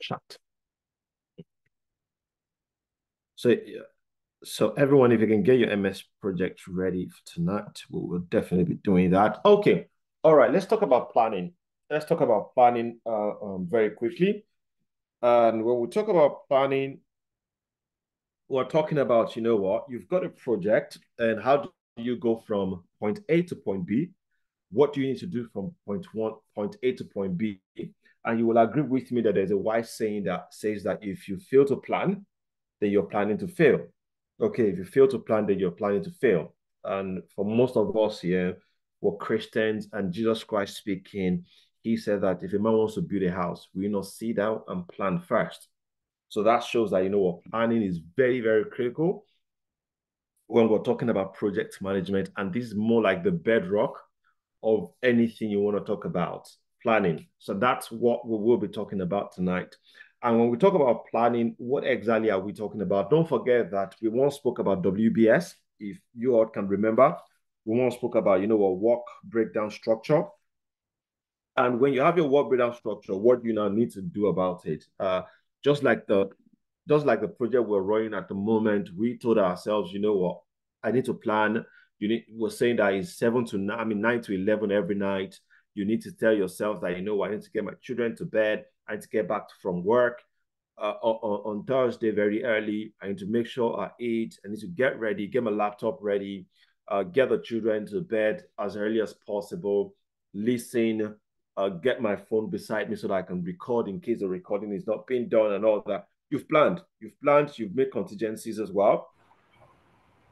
chat. So, so everyone, if you can get your MS project ready for tonight, we will definitely be doing that. Okay. All right. Let's talk about planning. Let's talk about planning uh, um, very quickly. And when we talk about planning, we're talking about, you know what, you've got a project and how do you go from point A to point B? What do you need to do from point one, point A to point B? And you will agree with me that there's a wise saying that says that if you fail to plan, then you're planning to fail. Okay, if you fail to plan, then you're planning to fail. And for most of us here, we're Christians and Jesus Christ speaking, he said that if a man wants to build a house, we not sit down and plan first. So that shows that you know what planning is very, very critical when we're talking about project management. And this is more like the bedrock of anything you want to talk about planning. So that's what we will be talking about tonight. And when we talk about planning, what exactly are we talking about? Don't forget that we once spoke about WBS. If you all can remember, we once spoke about, you know, a work breakdown structure. And when you have your work breakdown structure, what you now need to do about it? Uh, just like the just like the project we're running at the moment, we told ourselves, you know what, I need to plan. You need we're saying that it's seven to nine, I mean nine to eleven every night. You need to tell yourself that you know I need to get my children to bed. I need to get back from work uh, on, on Thursday very early. I need to make sure I eat. I need to get ready, get my laptop ready, uh, get the children to bed as early as possible. Listen, uh, get my phone beside me so that I can record in case the recording is not being done and all that. You've planned, you've planned, you've made contingencies as well.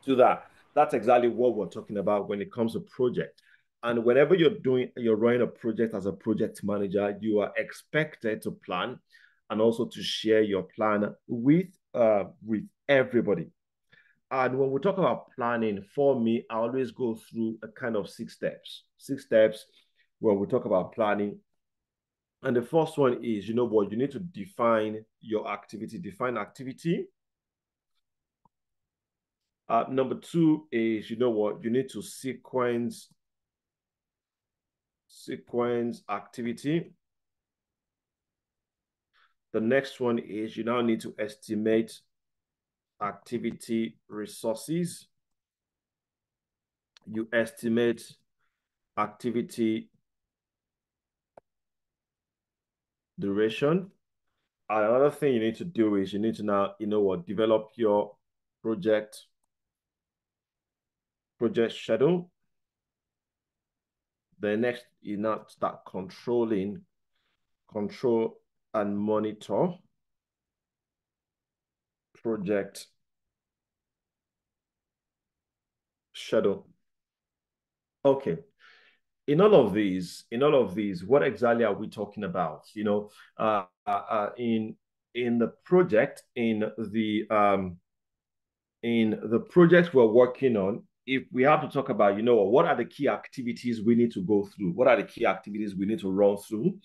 To that, that's exactly what we're talking about when it comes to project. And whenever you're doing, you're running a project as a project manager, you are expected to plan and also to share your plan with uh, with everybody. And when we talk about planning, for me, I always go through a kind of six steps. Six steps when we talk about planning. And the first one is, you know what, you need to define your activity, define activity. Uh, number two is, you know what, you need to sequence sequence activity. The next one is you now need to estimate activity resources. You estimate activity duration. Another thing you need to do is you need to now, you know what, develop your project project schedule. The next, you now start controlling, control and monitor project schedule Okay. In all of these, in all of these, what exactly are we talking about? You know, uh, uh, uh in in the project, in the um, in the project we're working on, if we have to talk about, you know, what are the key activities we need to go through? What are the key activities we need to run through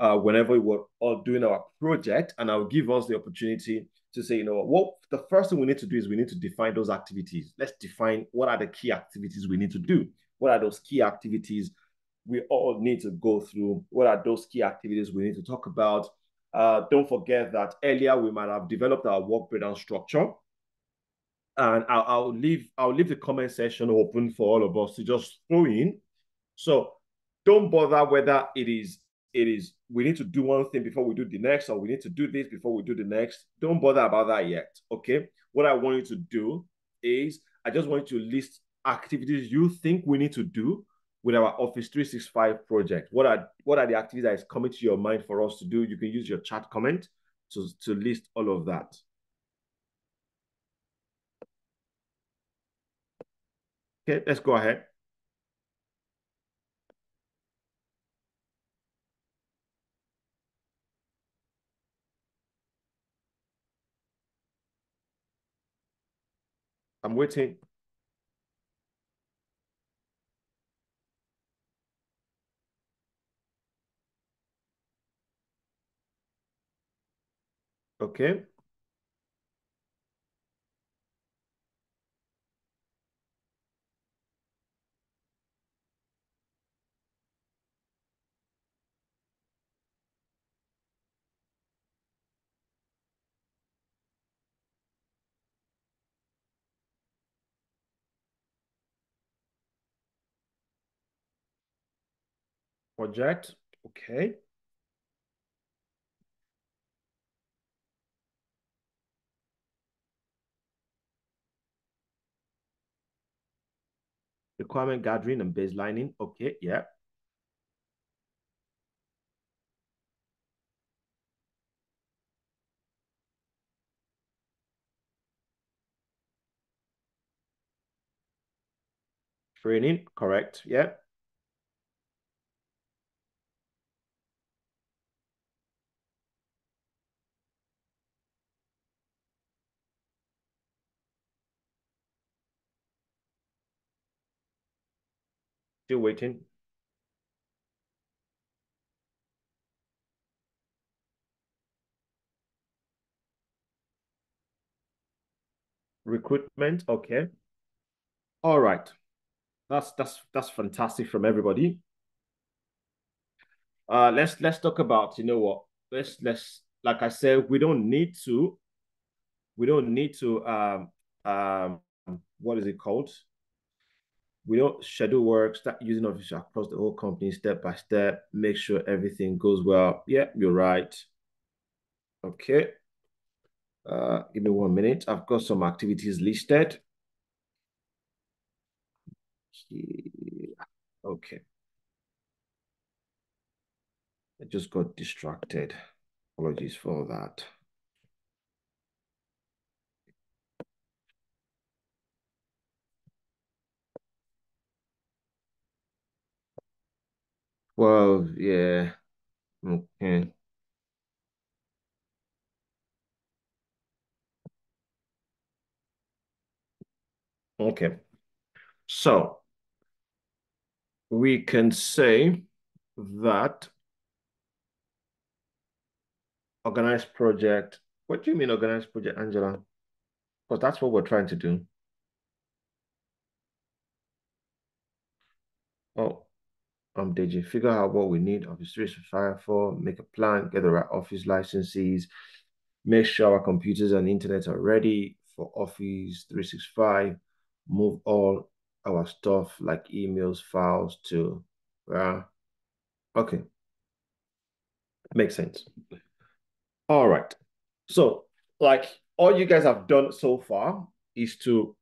uh, whenever we're all doing our project? And I'll give us the opportunity to say, you know, what the first thing we need to do is we need to define those activities. Let's define what are the key activities we need to do. What are those key activities we all need to go through? What are those key activities we need to talk about? Uh, don't forget that earlier we might have developed our work breakdown structure and I'll, I'll leave I'll leave the comment section open for all of us to just throw in. So don't bother whether it is it is we need to do one thing before we do the next, or we need to do this before we do the next. Don't bother about that yet. Okay. What I want you to do is I just want you to list activities you think we need to do with our Office 365 project. What are what are the activities that is coming to your mind for us to do? You can use your chat comment to, to list all of that. Okay, let's go ahead. I'm waiting. Okay. Project. Okay. Requirement gathering and baselining. Okay, yeah. Training, correct. Yeah. Still waiting. Recruitment, okay. All right. That's that's that's fantastic from everybody. Uh let's let's talk about, you know what? Let's let's like I said, we don't need to we don't need to um um what is it called? We don't schedule work, start using official across the whole company step by step, make sure everything goes well. Yeah, you're right. Okay. Uh, give me one minute. I've got some activities listed. Okay. I just got distracted. Apologies for that. Well, yeah. Okay. Okay. So we can say that organized project. What do you mean organized project, Angela? Because that's what we're trying to do. Oh, um, Deji, figure out what we need of the streets to fire for, make a plan, get the right office licenses, make sure our computers and internet are ready for Office 365, move all our stuff like emails, files to, uh, okay. Makes sense. All right. So, like, all you guys have done so far is to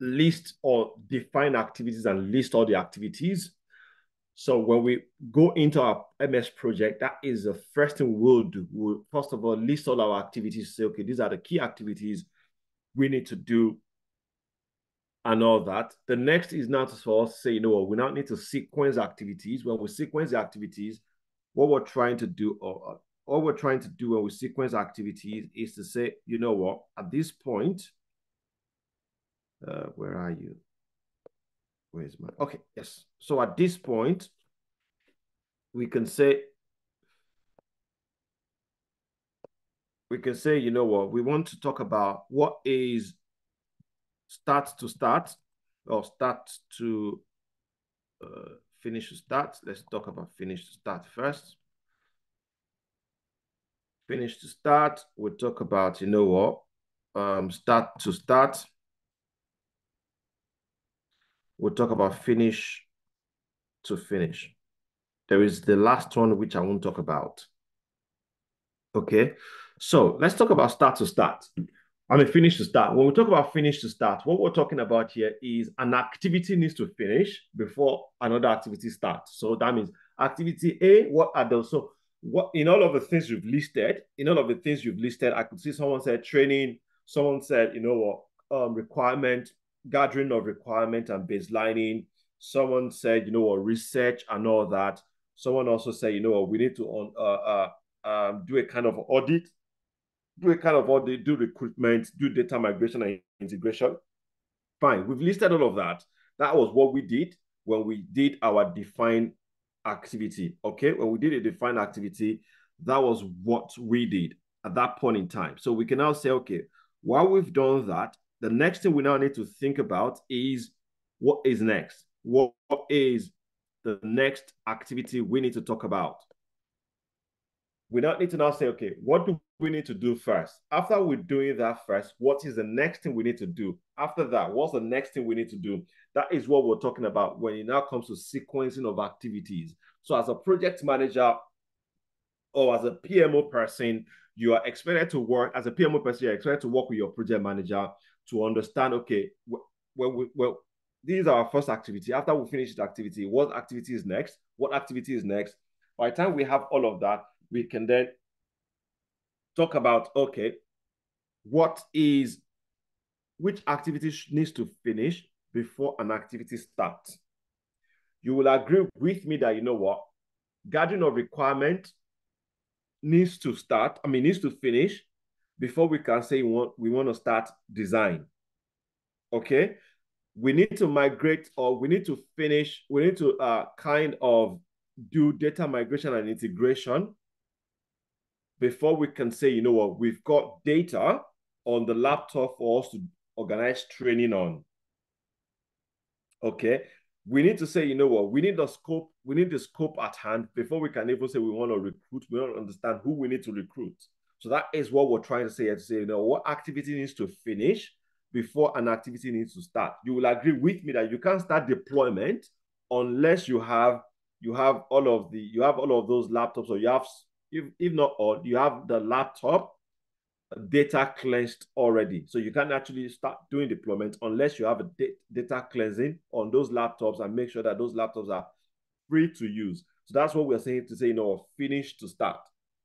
list or define activities and list all the activities so when we go into our MS project, that is the first thing we'll do. We'll first of all list all our activities. Say, okay, these are the key activities we need to do, and all that. The next is now to for us say, you know what, we now need to sequence activities. When we sequence the activities, what we're trying to do, or all we're trying to do when we sequence activities is to say, you know what, at this point, uh, where are you? Where's my, okay, yes. So at this point, we can say, we can say, you know what, we want to talk about what is start to start or start to uh, finish to start. Let's talk about finish to start first. Finish to start, we'll talk about, you know what, um, start to start. We'll talk about finish to finish. There is the last one, which I won't talk about. Okay, so let's talk about start to start. I mean, finish to start. When we talk about finish to start, what we're talking about here is an activity needs to finish before another activity starts. So that means activity A, what are those? So what in all of the things you've listed, in all of the things you've listed, I could see someone said training, someone said, you know what, um, requirement, gathering of requirement and baselining. Someone said, you know what, research and all that. Someone also said, you know we need to uh, uh, um, do a kind of audit, do a kind of audit, do recruitment, do data migration and integration. Fine, we've listed all of that. That was what we did when we did our defined activity. Okay, when we did a defined activity, that was what we did at that point in time. So we can now say, okay, while we've done that, the next thing we now need to think about is what is next? What is the next activity we need to talk about? we now need to now say, okay, what do we need to do first? After we're doing that first, what is the next thing we need to do? After that, what's the next thing we need to do? That is what we're talking about when it now comes to sequencing of activities. So, as a project manager or as a PMO person, you are expected to work as a PMO person, you're expected to work with your project manager to understand, okay, well, well these are our first activity. After we finish the activity, what activity is next? What activity is next? By the time we have all of that, we can then talk about okay, what is which activity needs to finish before an activity starts. You will agree with me that you know what gathering of requirement needs to start. I mean, needs to finish before we can say we want we want to start design. Okay, we need to migrate or we need to finish. We need to uh, kind of do data migration and integration before we can say, you know what, we've got data on the laptop for us to organize training on. Okay. We need to say, you know what, we need the scope, we need the scope at hand before we can even say we want to recruit. We don't understand who we need to recruit. So that is what we're trying to say to say, you know, what activity needs to finish before an activity needs to start. You will agree with me that you can't start deployment unless you have you have all of the you have all of those laptops or you have if, if not all, you have the laptop data cleansed already. So you can actually start doing deployment unless you have a data cleansing on those laptops and make sure that those laptops are free to use. So that's what we're saying to say, you know, finish to start.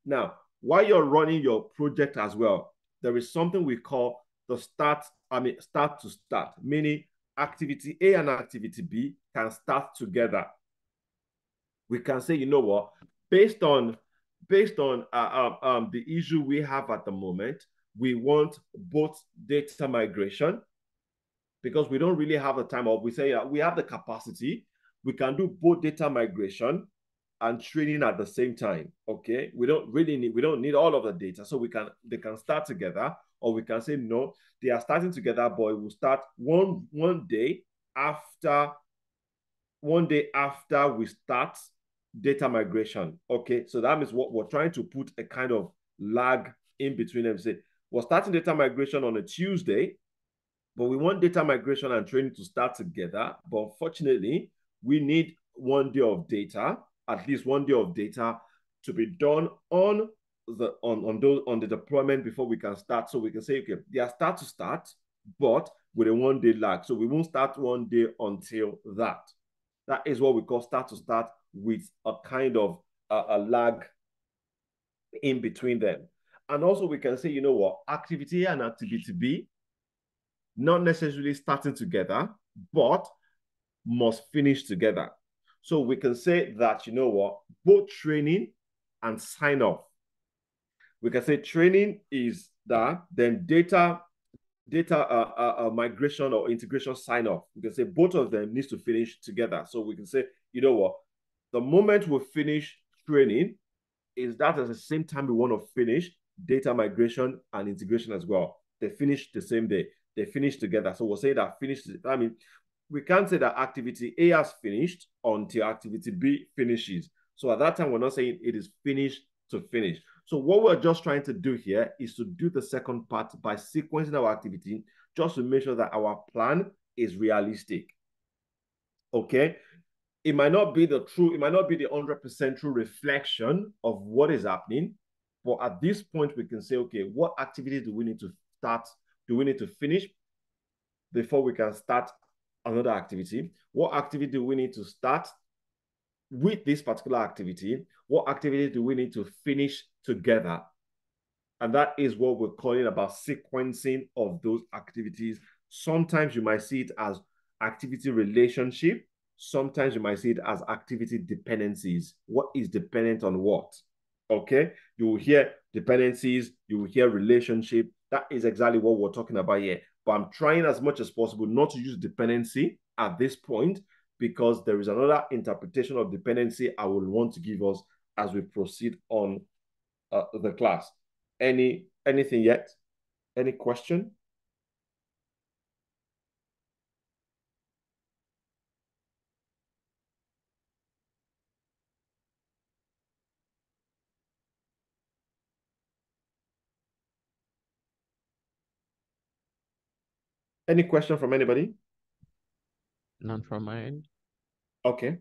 Now, while you're running your project as well, there is something we call the start, I mean, start to start, meaning activity A and activity B can start together. We can say, you know what, based on based on uh, um, um, the issue we have at the moment, we want both data migration because we don't really have the time or we say uh, we have the capacity. We can do both data migration and training at the same time. Okay, we don't really need we don't need all of the data, so we can they can start together, or we can say no, they are starting together, but it will start one one day after one day after we start data migration. Okay, so that means what we're trying to put a kind of lag in between them. Say we're starting data migration on a Tuesday, but we want data migration and training to start together. But unfortunately, we need one day of data, at least one day of data to be done on the on on those on the deployment before we can start. So we can say, okay, they are start to start, but with a one day lag. So we won't start one day until that. That is what we call start to start with a kind of a, a lag in between them. And also we can say, you know what, activity A and activity B, not necessarily starting together, but must finish together. So we can say that, you know what, both training and sign off. We can say training is that, then data data uh, uh, uh, migration or integration sign off. We can say both of them needs to finish together. So we can say, you know what, the moment we finish training, is that at the same time we want to finish data migration and integration as well. They finish the same day. They finish together. So we'll say that finished. I mean, we can't say that activity A has finished until activity B finishes. So at that time, we're not saying it is finished to finish. So what we're just trying to do here is to do the second part by sequencing our activity just to make sure that our plan is realistic. Okay it might not be the true, it might not be the 100% true reflection of what is happening. But at this point, we can say, okay, what activity do we need to start? Do we need to finish before we can start another activity? What activity do we need to start with this particular activity? What activity do we need to finish together? And that is what we're calling about sequencing of those activities. Sometimes you might see it as activity relationship sometimes you might see it as activity dependencies. What is dependent on what? Okay, you will hear dependencies, you will hear relationship. That is exactly what we're talking about here. But I'm trying as much as possible not to use dependency at this point because there is another interpretation of dependency I will want to give us as we proceed on uh, the class. Any Anything yet? Any question? Any question from anybody? None from mine. Okay.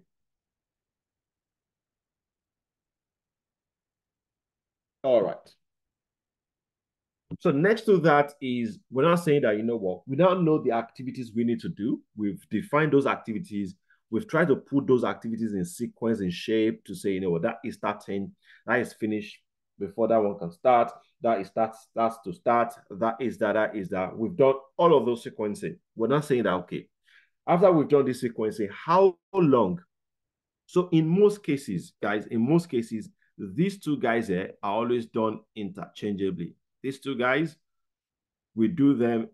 All right. So next to that is we're not saying that, you know what, we now know the activities we need to do. We've defined those activities. We've tried to put those activities in sequence, in shape to say, you know what, that is starting, that is finished before that one can start. That is that starts to start. That is that, that is that. We've done all of those sequencing. We're not saying that, okay, after we've done this sequencing, how long? So in most cases, guys, in most cases, these two guys here are always done interchangeably. These two guys, we do them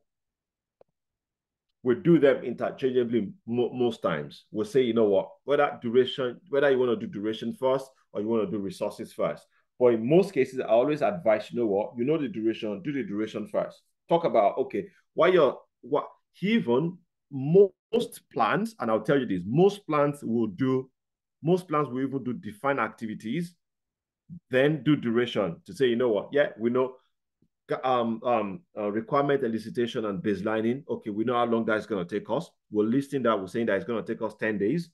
we do them interchangeably mo most times. We'll say, you know what, whether duration, whether you want to do duration first or you want to do resources first. But in most cases, I always advise, you know what, you know the duration, do the duration first. Talk about, okay, why you're, what, even most plants, and I'll tell you this, most plants will do, most plants will even do define activities, then do duration to say, you know what, yeah, we know um, um, uh, requirement elicitation and baselining. Okay, we know how long that's going to take us. We're listing that. We're saying that it's going to take us 10 days.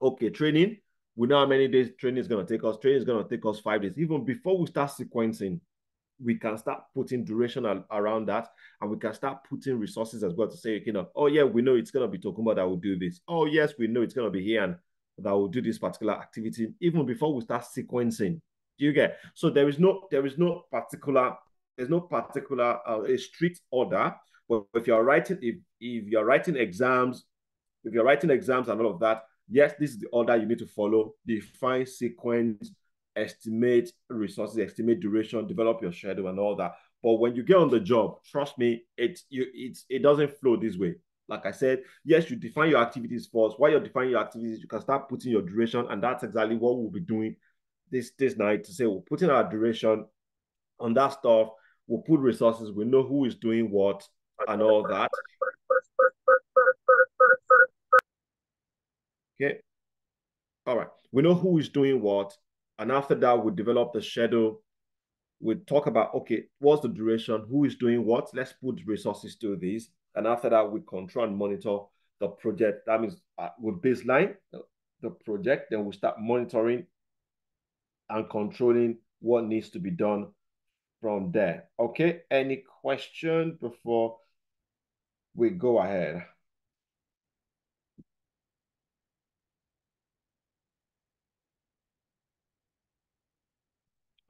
Okay, training. We know how many days training is going to take us. Training is going to take us five days. Even before we start sequencing, we can start putting duration around that and we can start putting resources as well to say, you know, oh, yeah, we know it's going to be Tokumba that will do this. Oh, yes, we know it's going to be here and that will do this particular activity even before we start sequencing. Do you get? So there is no there is no particular there's no particular uh, a strict order. But if you're writing, if if you're writing exams, if you're writing exams and all of that, yes, this is the order you need to follow. Define sequence, estimate resources, estimate duration, develop your schedule, and all that. But when you get on the job, trust me, it you it's it doesn't flow this way. Like I said, yes, you define your activities first. While you're defining your activities, you can start putting your duration, and that's exactly what we'll be doing this this night to say we're putting our duration on that stuff We'll put resources. We know who is doing what and all that. Okay. All right. We know who is doing what. And after that, we develop the schedule. We talk about, okay, what's the duration? Who is doing what? Let's put resources to this. And after that, we control and monitor the project. That means uh, we baseline the project. Then we start monitoring and controlling what needs to be done from there. Okay, any question before we go ahead?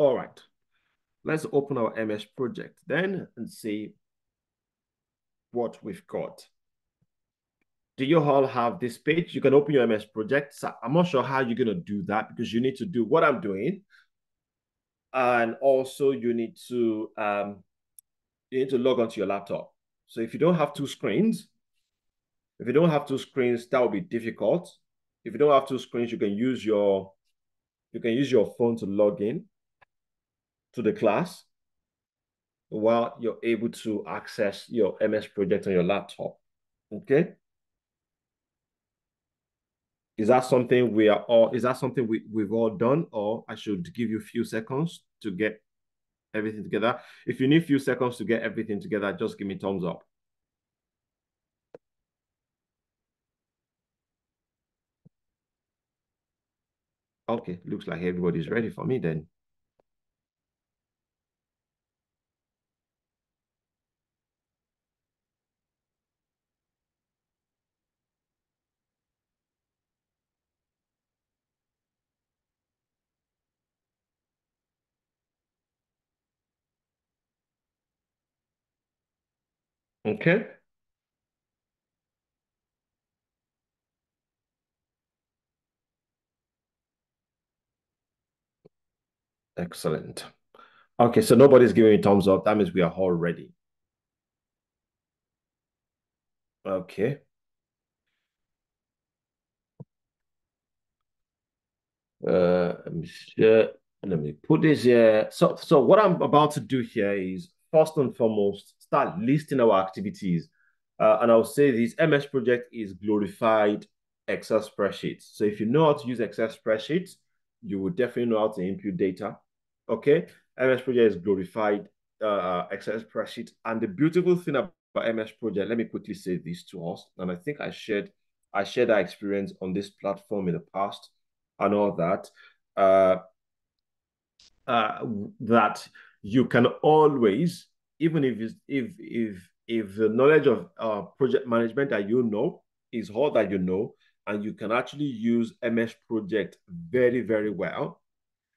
All right, let's open our MS project then and see what we've got. Do you all have this page? You can open your MS project. So I'm not sure how you're going to do that because you need to do what I'm doing and also you need to um, you need to log onto your laptop. So if you don't have two screens, if you don't have two screens, that will be difficult. If you don't have two screens, you can use your you can use your phone to log in to the class while you're able to access your MS project on your laptop. Okay. Is that something we are all, is that something we, we've all done or I should give you a few seconds to get everything together? If you need a few seconds to get everything together, just give me thumbs up. Okay, looks like everybody's ready for me then. Okay. Excellent. Okay, so nobody's giving me thumbs up. That means we are all ready. Okay. Uh, let me share. Let me put this here. So, so what I'm about to do here is first and foremost start listing our activities. Uh, and I'll say this MS project is glorified Excel spreadsheets. So if you know how to use Excel spreadsheets, you will definitely know how to input data. Okay. MS project is glorified uh, Excel spreadsheet. And the beautiful thing about MS Project, let me quickly say this to us. And I think I shared I shared that experience on this platform in the past and all that. Uh, uh, that you can always, even if if if if the knowledge of uh, project management that you know is all that you know, and you can actually use MS Project very very well,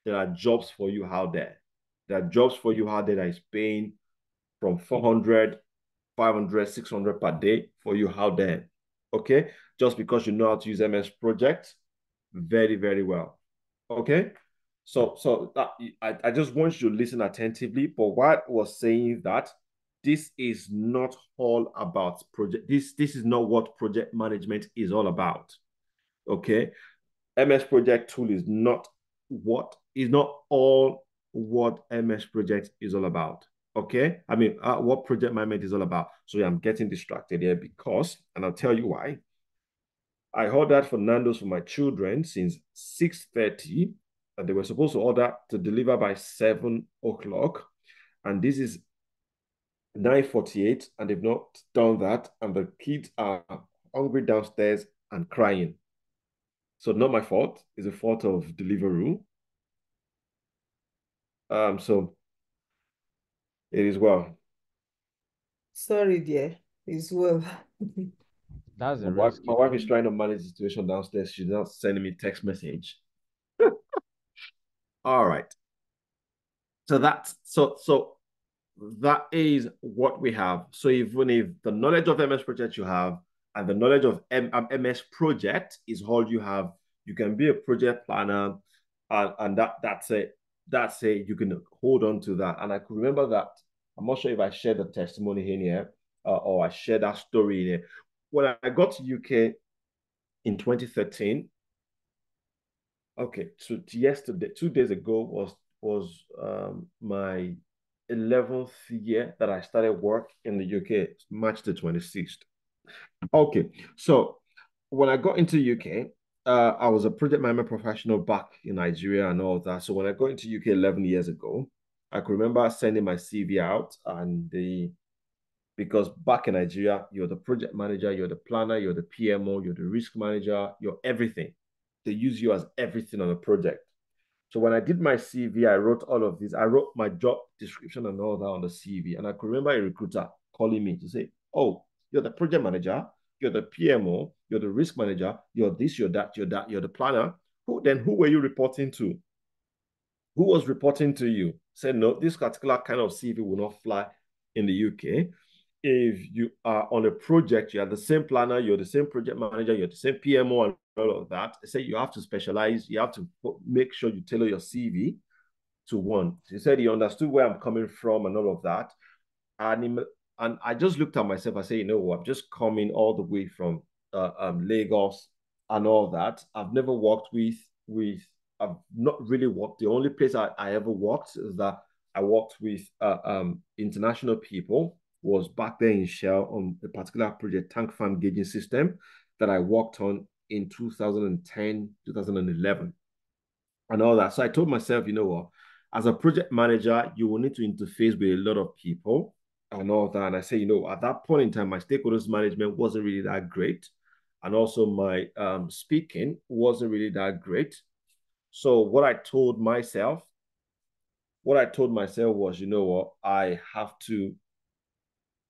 there are jobs for you out there. There are jobs for you out there that is paying from 400 500, 600 per day for you out there. Okay. Just because you know how to use MS Project very, very well. Okay. So, so that, I, I just want you to listen attentively. But what was saying that this is not all about project. This, this is not what project management is all about. Okay. MS Project tool is not what is not all what MS Project is all about. Okay. I mean, uh, what project management is all about. So yeah, I'm getting distracted here because, and I'll tell you why. I ordered for Nando's for my children since 6.30 and they were supposed to order to deliver by 7 o'clock. And this is 9.48 and they've not done that. And the kids are hungry downstairs and crying. So not my fault. It's a fault of Deliveroo. Um, so it is well. Sorry, dear. It's well. That's a My wife, my wife is trying to manage the situation downstairs. She's not sending me text message. All right. So that's so so that is what we have. So even if the knowledge of MS project you have and the knowledge of M MS project is all you have, you can be a project planner, and, and that that's it that's it. You can hold on to that. And I could remember that. I'm not sure if I shared the testimony in here uh, or I shared that story in here. When I got to UK in 2013, okay, so yesterday, two days ago was was um, my 11th year that I started work in the UK, March the 26th. Okay, so when I got into UK, uh, I was a project management professional back in Nigeria and all that. So when I got into UK 11 years ago, I could remember sending my CV out and the because back in Nigeria, you're the project manager, you're the planner, you're the PMO, you're the risk manager, you're everything. They use you as everything on a project. So when I did my CV, I wrote all of this. I wrote my job description and all that on the CV. And I could remember a recruiter calling me to say, Oh, you're the project manager, you're the PMO, you're the risk manager, you're this, you're that, you're that, you're the planner. Who then who were you reporting to? Who was reporting to you? Said no, this particular kind of CV will not fly in the UK. If you are on a project, you are the same planner, you're the same project manager, you're the same PMO, and all of that. Say you have to specialize, you have to make sure you tailor your CV to one. He said he understood where I'm coming from and all of that. And and I just looked at myself. I say, you know? I'm just coming all the way from uh, um, Lagos and all that. I've never worked with with. I've not really worked. The only place I, I ever worked is that I worked with uh, um, international people. Was back there in Shell on a particular project, tank farm gauging system, that I worked on in 2010, 2011, and all that. So I told myself, you know what? As a project manager, you will need to interface with a lot of people and all that. And I say, you know, at that point in time, my stakeholders management wasn't really that great. And also my um, speaking wasn't really that great. So what I told myself, what I told myself was, you know what, I have to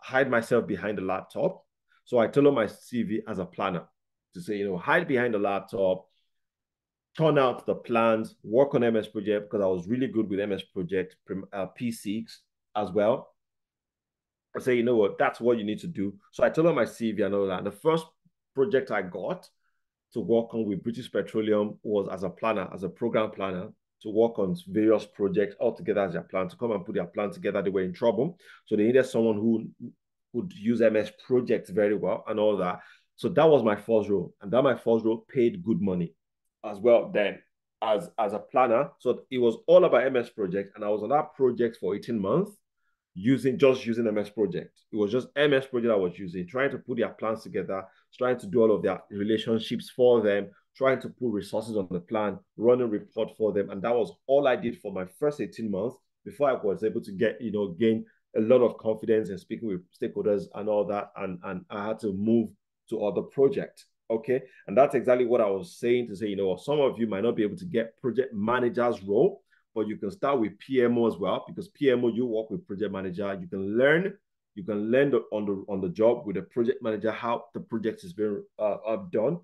hide myself behind the laptop. So I told my CV as a planner to say, you know, hide behind the laptop, turn out the plans, work on MS Project because I was really good with MS Project uh, P6 as well. I say, you know what, that's what you need to do. So I told her my CV and all that. And the first project I got to work on with British Petroleum was as a planner, as a program planner, to work on various projects all together as their plan, to come and put their plan together. They were in trouble. So they needed someone who would use MS projects very well and all that. So that was my first role. And that my first role paid good money as well then as, as a planner. So it was all about MS project. And I was on that project for 18 months using just using MS Project. It was just MS Project I was using, trying to put their plans together, trying to do all of their relationships for them, trying to put resources on the plan, run a report for them. And that was all I did for my first 18 months before I was able to get, you know, gain a lot of confidence in speaking with stakeholders and all that, and and I had to move to other projects. Okay, and that's exactly what I was saying to say. You know, some of you might not be able to get project manager's role, but you can start with PMO as well because PMO you work with project manager. You can learn you can learn on the on the job with a project manager how the project is being uh, uh, done.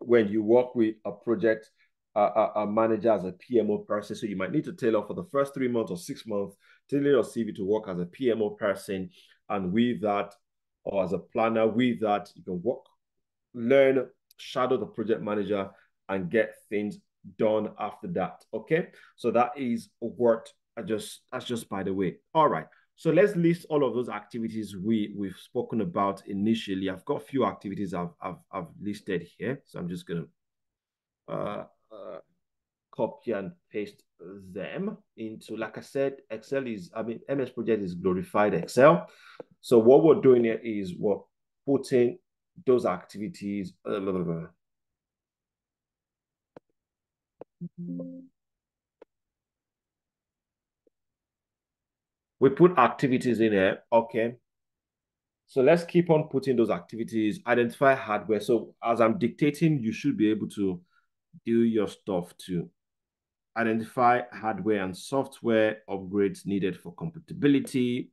When you work with a project uh, a manager as a PMO person, so you might need to tailor for the first three months or six months, tailor your CV to work as a PMO person, and with that, or as a planner, with that, you can work, learn, shadow the project manager, and get things done after that. Okay, so that is what I just that's just by the way. All right. So let's list all of those activities we we've spoken about initially. I've got a few activities I've I've, I've listed here, so I'm just gonna uh, uh, copy and paste them into. Like I said, Excel is I mean MS Project is glorified Excel. So what we're doing here is we're putting those activities. Uh, blah, blah, blah. We put activities in here. Okay. So let's keep on putting those activities, identify hardware. So as I'm dictating, you should be able to do your stuff too. Identify hardware and software upgrades needed for compatibility.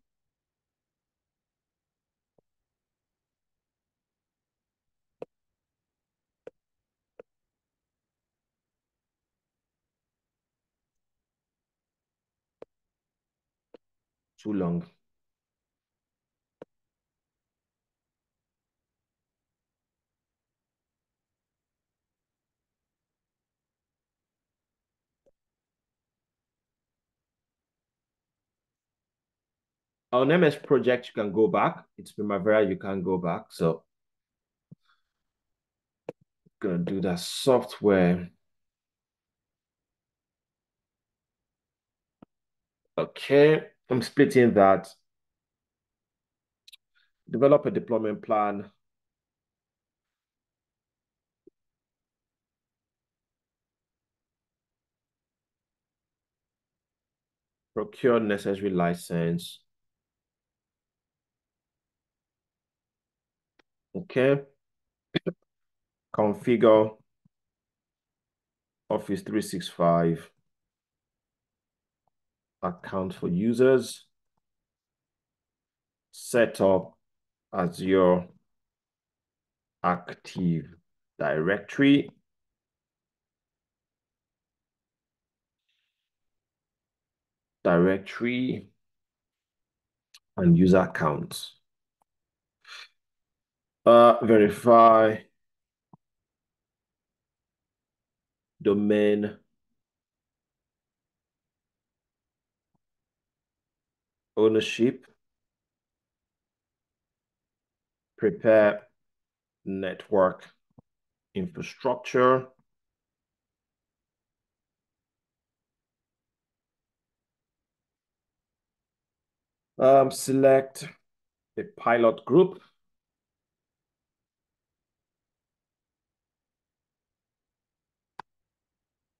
Too long. On MS project, you can go back. It's Primavera, you can go back. So gonna do that software. Okay. I'm splitting that. Develop a deployment plan. Procure necessary license. Okay. Configure Office 365 account for users, set up Azure Active Directory, directory and user accounts. Uh, verify domain ownership, prepare network infrastructure, um, select a pilot group.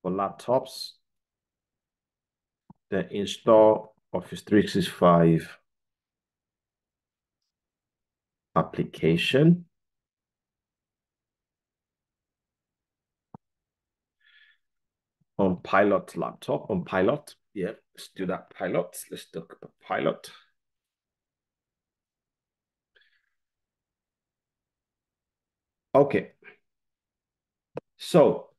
For laptops, then install Office 365 application. On pilot laptop, on pilot. Yeah, let's do that pilot. Let's at pilot. Okay. So,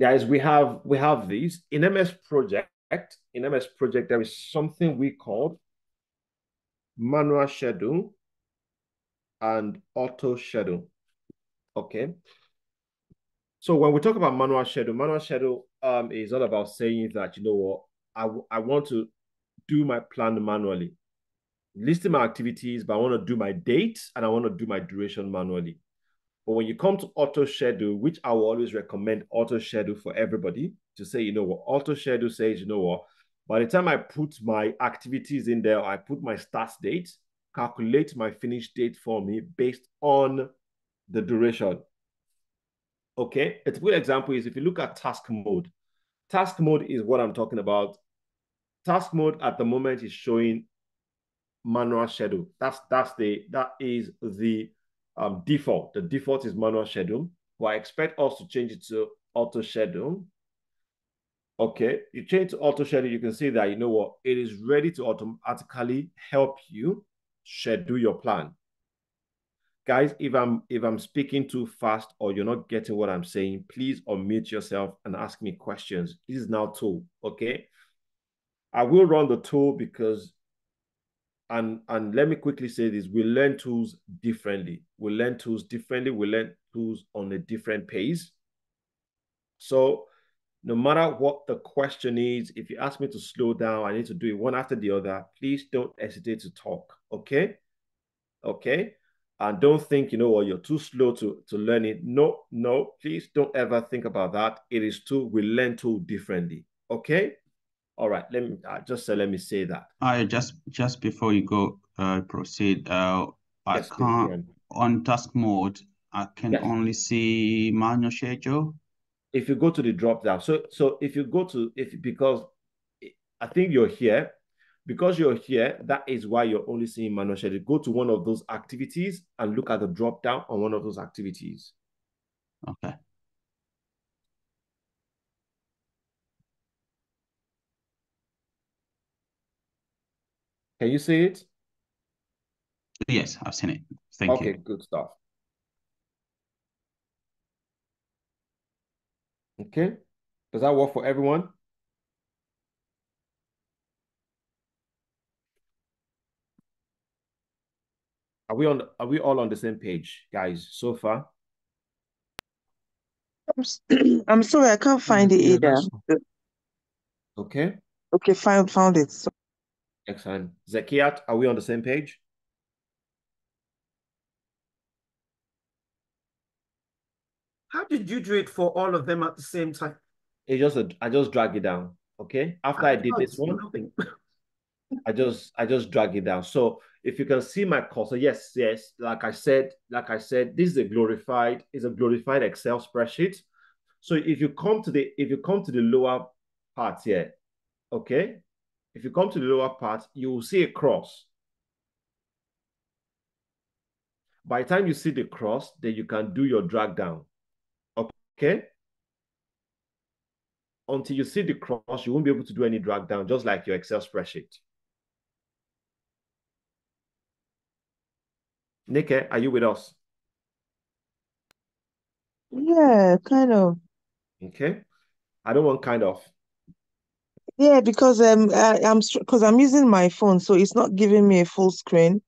guys, we have we have these in MS Project in MS Project, there is something we call manual schedule and auto schedule. Okay. So when we talk about manual schedule, manual schedule um, is all about saying that, you know what, I, I want to do my plan manually, listing my activities, but I want to do my date and I want to do my duration manually. But when you come to auto schedule, which I will always recommend auto schedule for everybody to say, you know what, auto schedule says, you know what, by the time I put my activities in there, I put my start date, calculate my finish date for me based on the duration. Okay, a good example is if you look at task mode. Task mode is what I'm talking about. task mode at the moment is showing manual schedule. That's that's the that is the um, default. The default is manual schedule. But I expect us to change it to auto schedule. Okay, you change to auto schedule, you can see that you know what it is ready to automatically help you schedule your plan. Guys, if I'm if I'm speaking too fast or you're not getting what I'm saying, please unmute yourself and ask me questions. This is now tool, okay? I will run the tool because and and let me quickly say this we learn tools differently we learn tools differently we learn tools on a different pace so no matter what the question is if you ask me to slow down i need to do it one after the other please don't hesitate to talk okay okay and don't think you know what you're too slow to to learn it no no please don't ever think about that it is too we learn tool differently okay all right, let me uh, just uh, let me say that. I just just before you go uh, proceed, uh, I yes, can't on task mode. I can yes. only see manual schedule. If you go to the drop down, so so if you go to if because I think you're here, because you're here, that is why you're only seeing manual schedule. Go to one of those activities and look at the drop down on one of those activities. Okay. Can you see it? Yes, I've seen it. Thank okay, you. Okay, good stuff. Okay. Does that work for everyone? Are we on are we all on the same page, guys, so far? I'm, I'm sorry, I can't find it either. Okay. Okay, found found it. So Excellent. Zakiat, are we on the same page? How did you do it for all of them at the same time? It just I just drag it down. Okay. After I, I did this one, I just I just drag it down. So if you can see my cursor, yes, yes, like I said, like I said, this is a glorified, is a glorified Excel spreadsheet. So if you come to the if you come to the lower part here, okay, if you come to the lower part, you will see a cross. By the time you see the cross, then you can do your drag down. Okay? Until you see the cross, you won't be able to do any drag down, just like your Excel spreadsheet. Nikki, are you with us? Yeah, kind of. Okay. I don't want kind of. Yeah, because um, I, I'm because I'm using my phone, so it's not giving me a full screen.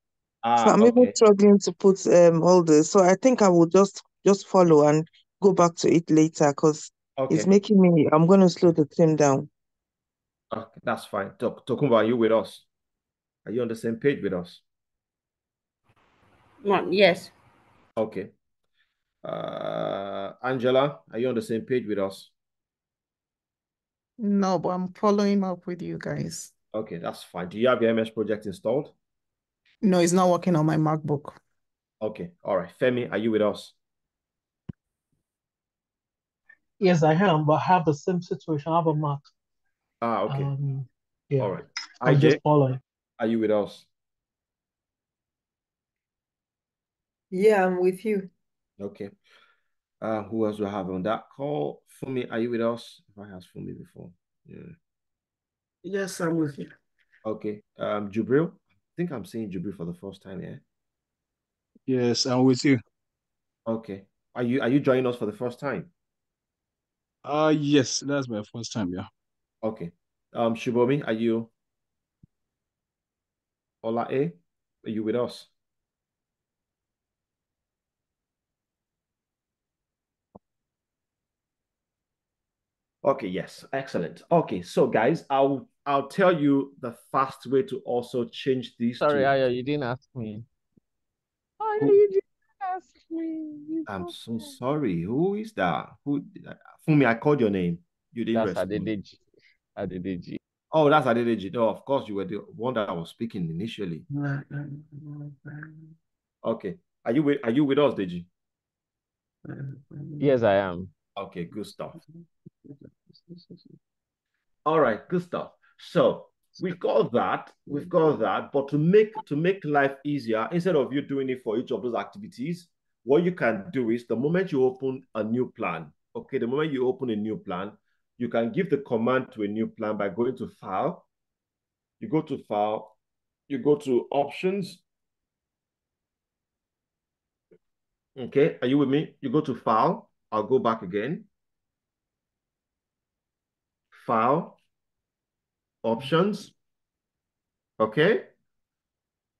Ah, so I'm okay. even struggling to put um all this. So I think I will just just follow and go back to it later because okay. it's making me. I'm going to slow the thing down. Okay, that's fine. Talk, talking about you with us. Are you on the same page with us? Yes. Okay. Uh, Angela, are you on the same page with us? No, but I'm following up with you guys. Okay, that's fine. Do you have your MS Project installed? No, it's not working on my MacBook. Okay, all right. Femi, are you with us? Yes, I am, but I have the same situation. I have a Mac. Ah, okay. Um, yeah. All right. I'm IJ, just following. Are you with us? Yeah, I'm with you. Okay. Uh, who else do I have on that call? Fumi, are you with us? If I asked Fumi before. Yeah. Yes, I'm with you. Okay. Um, Jubril. I think I'm seeing Jubril for the first time, yeah. Yes, I'm with you. Okay. Are you are you joining us for the first time? Uh yes, that's my first time, yeah. Okay. Um, Shibomi, are you Ola A? Are you with us? Okay, yes, excellent. Okay, so guys, I'll I'll tell you the fast way to also change these. Sorry, to... Aya, you didn't ask me. Aya, you didn't. You I'm so sorry. Who is that? Who? Fumi, I called your name. You didn't That's respond. Adedeji. Adedeji. Oh, that's Adedeji. No, of course you were the one that I was speaking initially. okay. Are you with Are you with us, Deji? Yes, I am. Okay, good stuff. All right, good stuff. So we've got that, we've got that, but to make to make life easier, instead of you doing it for each of those activities, what you can do is the moment you open a new plan, okay, the moment you open a new plan, you can give the command to a new plan by going to file. You go to file, you go to options. Okay, are you with me? You go to file. I'll go back again. File, options. Okay.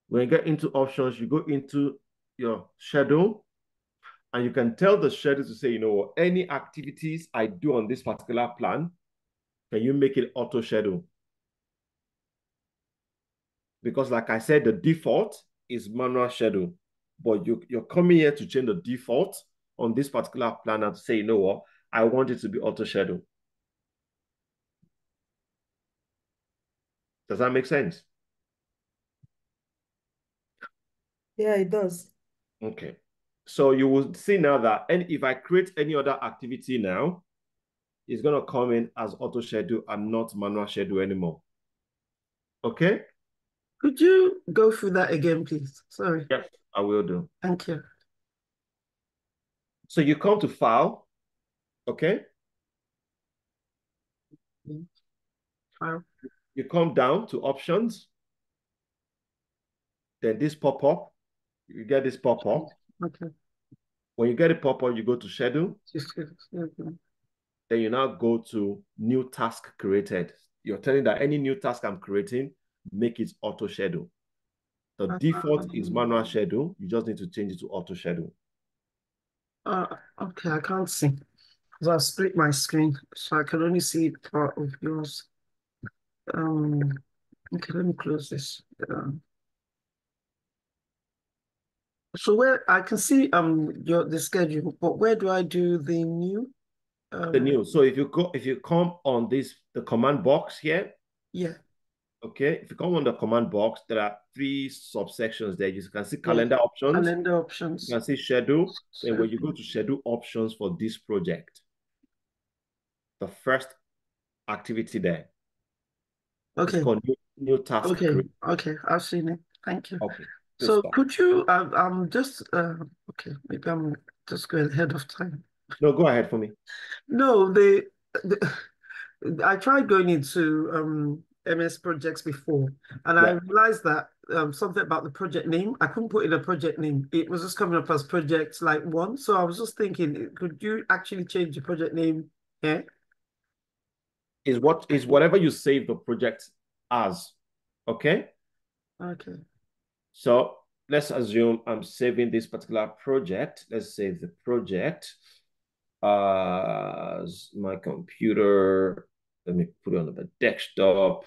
When you get into options, you go into your schedule and you can tell the schedule to say, you know, any activities I do on this particular plan, can you make it auto schedule? Because like I said, the default is manual schedule, but you, you're coming here to change the default on this particular plan and to say, you know what, I want it to be auto schedule. Does that make sense? Yeah, it does. Okay. So you will see now that and if I create any other activity now, it's going to come in as auto schedule and not manual schedule anymore. Okay? Could you go through that again, please? Sorry. Yes, I will do. Thank you. So you come to file, okay? File. You come down to options. Then this pop up. You get this pop up. Okay. When you get it pop up, you go to schedule. Then you now go to new task created. You're telling that any new task I'm creating, make it auto schedule. The uh, default is manual schedule. You just need to change it to auto schedule. Uh, okay, I can't see. Because I split my screen, so I can only see part of yours. Um, okay, let me close this. Um, so where I can see um your the schedule, but where do I do the new? Um, the new. So if you go, if you come on this the command box here. Yeah. Okay. If you come on the command box, there are three subsections there. You can see calendar yeah. options. Calendar options. You can see schedule. schedule. And when you go to schedule options for this project, the first activity there. Okay. New, new task. Okay. Okay. I've seen it. Thank you. Okay. So could you, um, um just, uh, okay, maybe I'm just going ahead of time. No, go ahead for me. No, the, the I tried going into um, MS projects before, and. I realized that um, something about the project name, I couldn't put in a project name. It was just coming up as project like one. So I was just thinking, could you actually change the project name here? Is what is whatever you save the project as, okay? Okay. So let's assume I'm saving this particular project. Let's save the project as my computer. Let me put it on the desktop.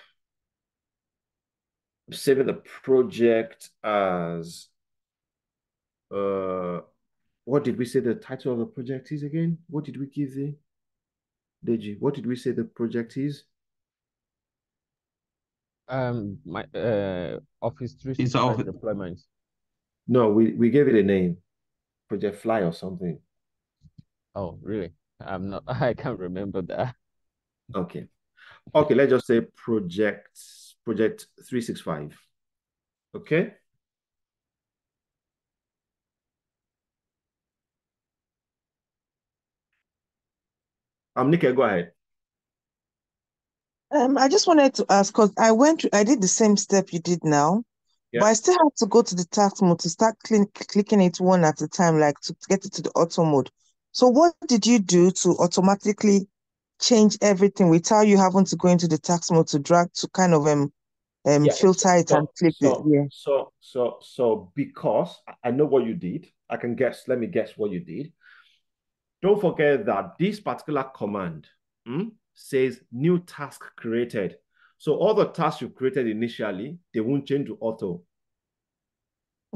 I'm saving the project as uh what did we say the title of the project is again? What did we give the Deji? What did we say the project is? Um, my uh, Office 365 office. deployments. No, we, we gave it a name, Project Fly or something. Oh, really? I'm not. I can't remember that. Okay, okay. Let's just say Project Project 365. Okay. Um, Nika, go ahead. Um, I just wanted to ask because I went, I did the same step you did now, yeah. but I still have to go to the task mode to start cl clicking it one at a time, like to get it to the auto mode. So what did you do to automatically change everything without you having to go into the task mode to drag to kind of um um yeah. filter it so, and click so, it? Yeah. So so so because I know what you did, I can guess. Let me guess what you did. Don't forget that this particular command. Hmm, says new task created. So all the tasks you created initially, they won't change to auto.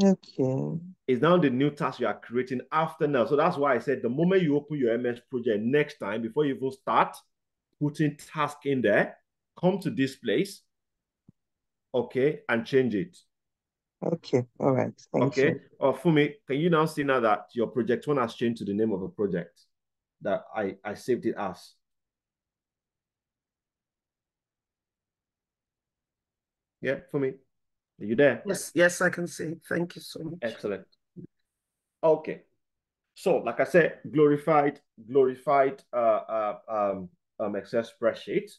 Okay. It's now the new task you are creating after now. So that's why I said the moment you open your MS project next time, before you even start putting task in there, come to this place, okay, and change it. Okay, all right. Thank okay. You. Uh, Fumi, can you now see now that your project one has changed to the name of the project that I, I saved it as? Yeah, for me. Are you there? Yes, yes, I can see. Thank you so much. Excellent. Okay. So, like I said, glorified, glorified uh, uh, um, um, Excel spreadsheet.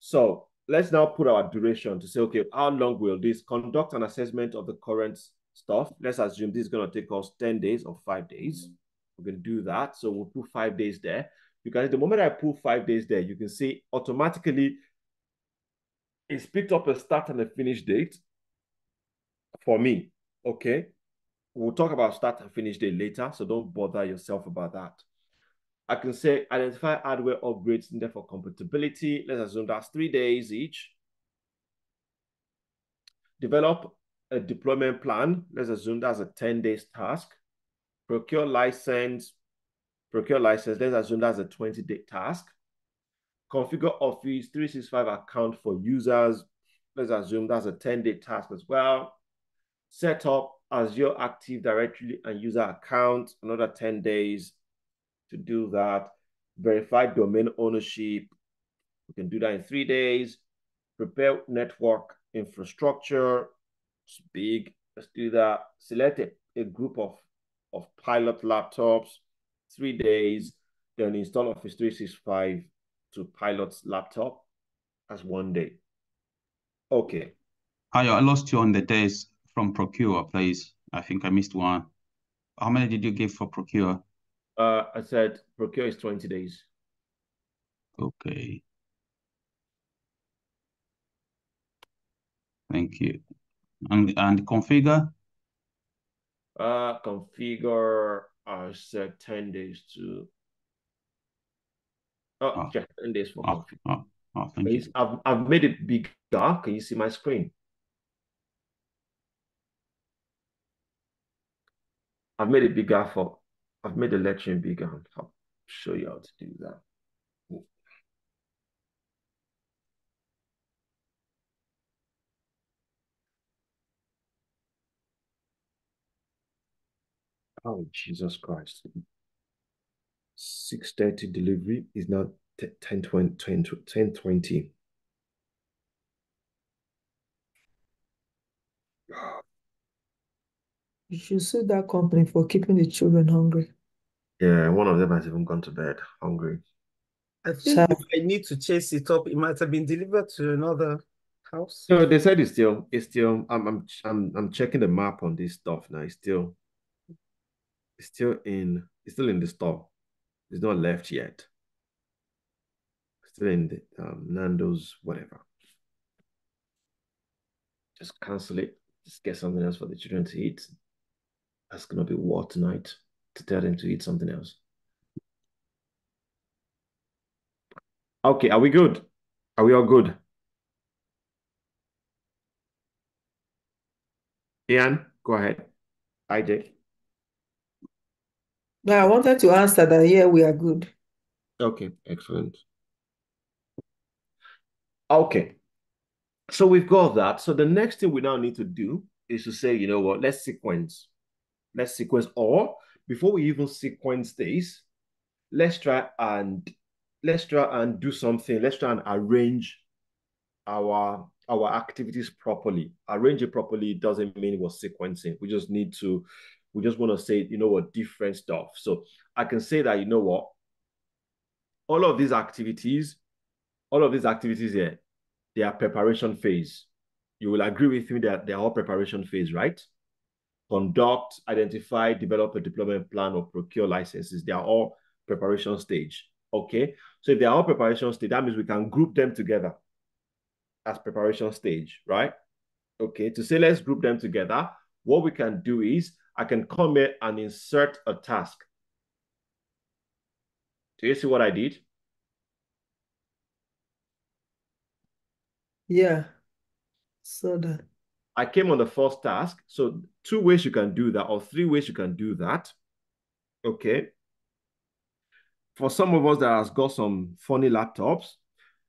So let's now put our duration to say, okay, how long will this conduct an assessment of the current stuff? Let's assume this is going to take us 10 days or five days. We're going to do that. So we'll put five days there. You can, the moment I put five days there, you can see automatically it's picked up a start and a finish date for me. Okay. We'll talk about start and finish date later, so don't bother yourself about that. I can say identify hardware upgrades needed for compatibility. Let's assume that's three days each. Develop a deployment plan. Let's assume that's a 10 days task. Procure license. Procure license. Let's assume that's a 20 day task. Configure Office 365 account for users. Let's assume that's a 10 day task as well. Set up Azure Active Directory and user account, another 10 days to do that. Verify domain ownership. We can do that in three days. Prepare network infrastructure. It's big. Let's do that. Select a, a group of, of pilot laptops, three days. Then install Office 365 to pilot's laptop as one day. Okay. Hi, I lost you on the days from Procure, please. I think I missed one. How many did you give for Procure? Uh, I said Procure is 20 days. Okay. Thank you. And, and configure? Uh, configure, I said 10 days to Oh, oh. yeah, 10 days for oh, oh, oh, thank you. I've, I've made it bigger. Can you see my screen? I've made it bigger for, I've made the lecture bigger. I'll show you how to do that. Oh, Jesus Christ. 6.30 delivery is now 10, 10, 20. You should sue that company for keeping the children hungry. Yeah, one of them has even gone to bed hungry. I think I need to chase it up. It might have been delivered to another house. No, they said it's still, it's still. I'm, I'm, I'm, I'm checking the map on this stuff now. It's still, it's still in, it's still in the store. It's not left yet. Still in the um, Nando's, whatever. Just cancel it. Just get something else for the children to eat. That's gonna be war tonight to tell them to eat something else. Okay, are we good? Are we all good? Ian, go ahead. IJ. No, I wanted to answer that, yeah, we are good. Okay, excellent. Okay, so we've got that. So the next thing we now need to do is to say, you know what, let's sequence. Let's sequence, or before we even sequence this, let's try and let's try and do something. Let's try and arrange our our activities properly. Arrange it properly doesn't mean we're sequencing. We just need to we just want to say, you know what, different stuff. So I can say that, you know what, all of these activities, all of these activities here, they are preparation phase. You will agree with me that they are all preparation phase, right? Conduct, identify, develop a deployment plan, or procure licenses. They are all preparation stage. Okay. So if they are all preparation stage, that means we can group them together as preparation stage, right? Okay. To say let's group them together, what we can do is I can come here and insert a task. Do you see what I did? Yeah. So that I came on the first task. So two ways you can do that, or three ways you can do that. Okay. For some of us that has got some funny laptops,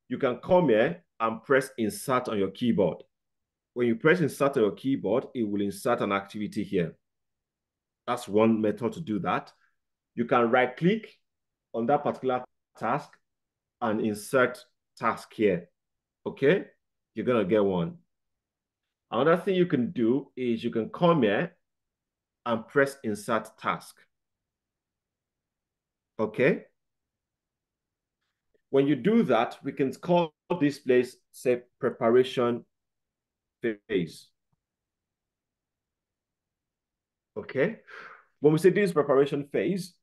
you can come here and press insert on your keyboard. When you press insert on your keyboard, it will insert an activity here. That's one method to do that. You can right click on that particular task and insert task here. Okay, you're gonna get one. Another thing you can do is you can come here and press insert task. Okay. When you do that, we can call this place, say, preparation phase. Okay. When we say this preparation phase,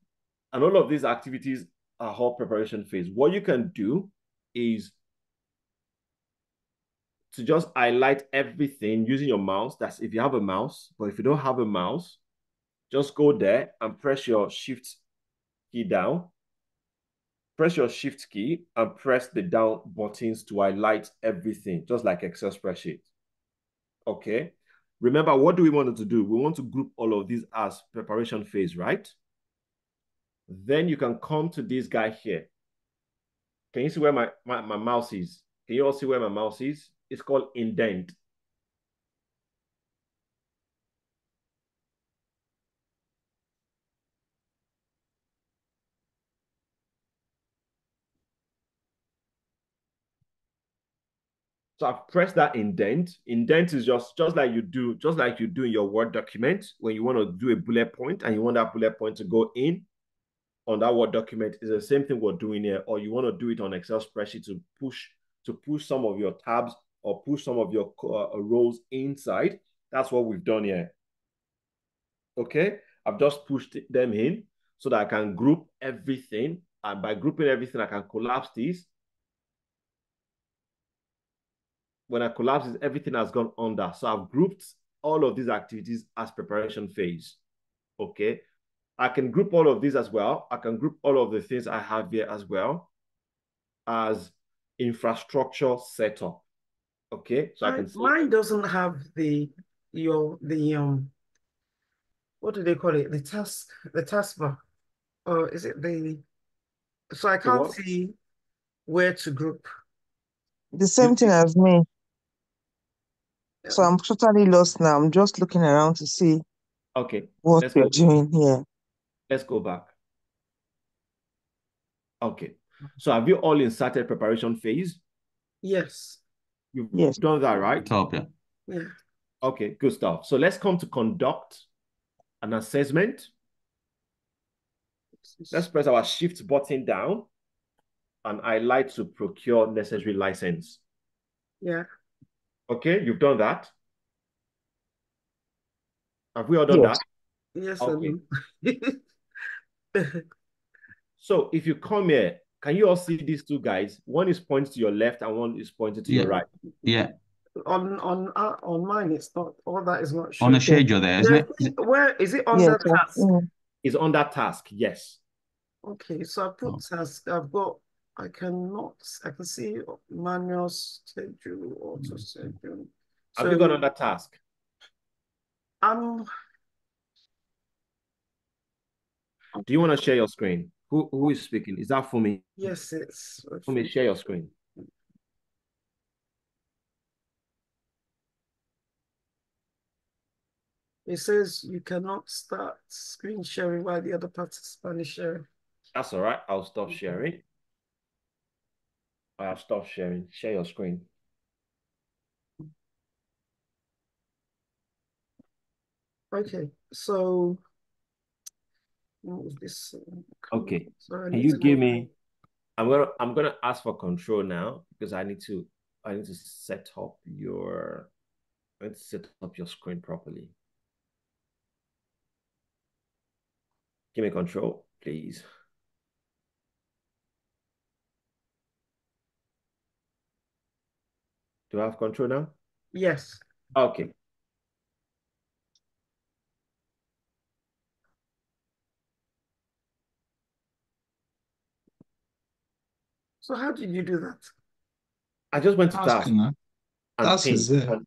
and all of these activities are all preparation phase, what you can do is to just highlight everything using your mouse. That's if you have a mouse, but if you don't have a mouse, just go there and press your shift key down. Press your shift key and press the down buttons to highlight everything, just like Excel spreadsheet. Okay. Remember, what do we want to do? We want to group all of these as preparation phase, right? Then you can come to this guy here. Can you see where my, my, my mouse is? Can you all see where my mouse is? It's called indent. So I've pressed that indent. Indent is just just like you do, just like you do in your Word document when you want to do a bullet point and you want that bullet point to go in on that Word document. Is the same thing we're doing here, or you want to do it on Excel spreadsheet to push to push some of your tabs or push some of your uh, rows inside. That's what we've done here. Okay, I've just pushed them in so that I can group everything. And by grouping everything, I can collapse this when I collapse it, everything has gone under. So I've grouped all of these activities as preparation phase. Okay. I can group all of these as well. I can group all of the things I have here as well as infrastructure setup. Okay. So I, I can mine doesn't have the your the um what do they call it? The task the taskbar. Or is it the so I can't see where to group. The same thing as me. So I'm totally lost now. I'm just looking around to see Okay, what let's you're doing here. Let's go back. Okay. So have you all inserted preparation phase? Yes. You've yes. done that, right? Top, yeah. Yeah. Okay, good stuff. So let's come to conduct an assessment. Let's press our shift button down and I like to procure necessary license. Yeah. Okay, you've done that. Have we all done yes. that? Yes, okay. so if you come here, can you all see these two guys? One is pointing to your left and one is pointing to yeah. your right. Yeah. On on uh, on mine, it's not all that is not on the schedule there, isn't it? Where is it on yeah, that task? It's on that task, yes. Okay, so I put oh. task. I've got I cannot, I can see manual schedule, auto schedule. Have so, you got another task? Um. Do you want to share your screen? Who who is speaking? Is that for me? Yes, it's. For me, share your screen. It says you cannot start screen sharing while the other participant is sharing. That's all right. I'll stop sharing. I have stopped sharing. Share your screen. Okay, so this? Okay, so can you give me? I'm gonna I'm gonna ask for control now because I need to I need to set up your I need to set up your screen properly. Give me control, please. Do I have control now? Yes. Okay. So how did you do that? I just went to task. Task is there.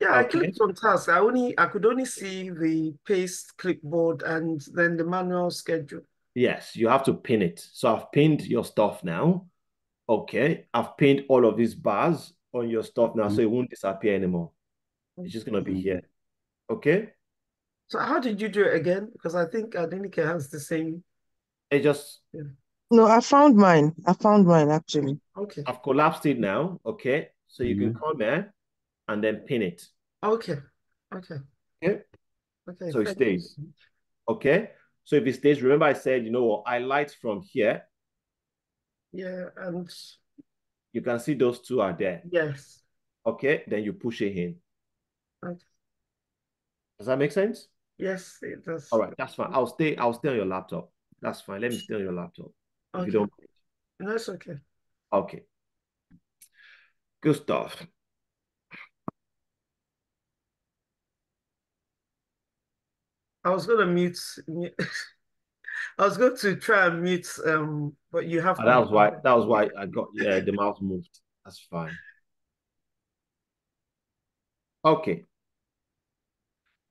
Yeah, okay. I clicked on task. I only I could only see the paste clipboard and then the manual schedule. Yes, you have to pin it. So I've pinned your stuff now. Okay, I've pinned all of these bars on your stuff now, mm -hmm. so it won't disappear anymore. It's just gonna be mm-hmm. here. Okay. So how did you do it again? Because I think Adenike has the same. It just. Yeah. No, I found mine. I found mine actually. Okay. I've collapsed it now. Okay, so you mm -hmm. can mm-hmm. come here and then pin it. Okay. Okay. Okay. Okay. So it stays. Okay. So if it stays, remember I said, you know what, I light from here. Yeah, and you can see those two are there. Yes. Okay, then you push it in. Okay. Does that make sense? Yes, it does. All right, that's fine. I'll stay. I'll stay on your laptop. That's fine. Let me stay on your laptop. Okay. If you don't. That's okay. Okay. Good stuff. I was gonna mute. mute I was going to try and mute, um, but you have. Oh, that was why. That was why I got. Yeah, the mouse moved. That's fine. Okay.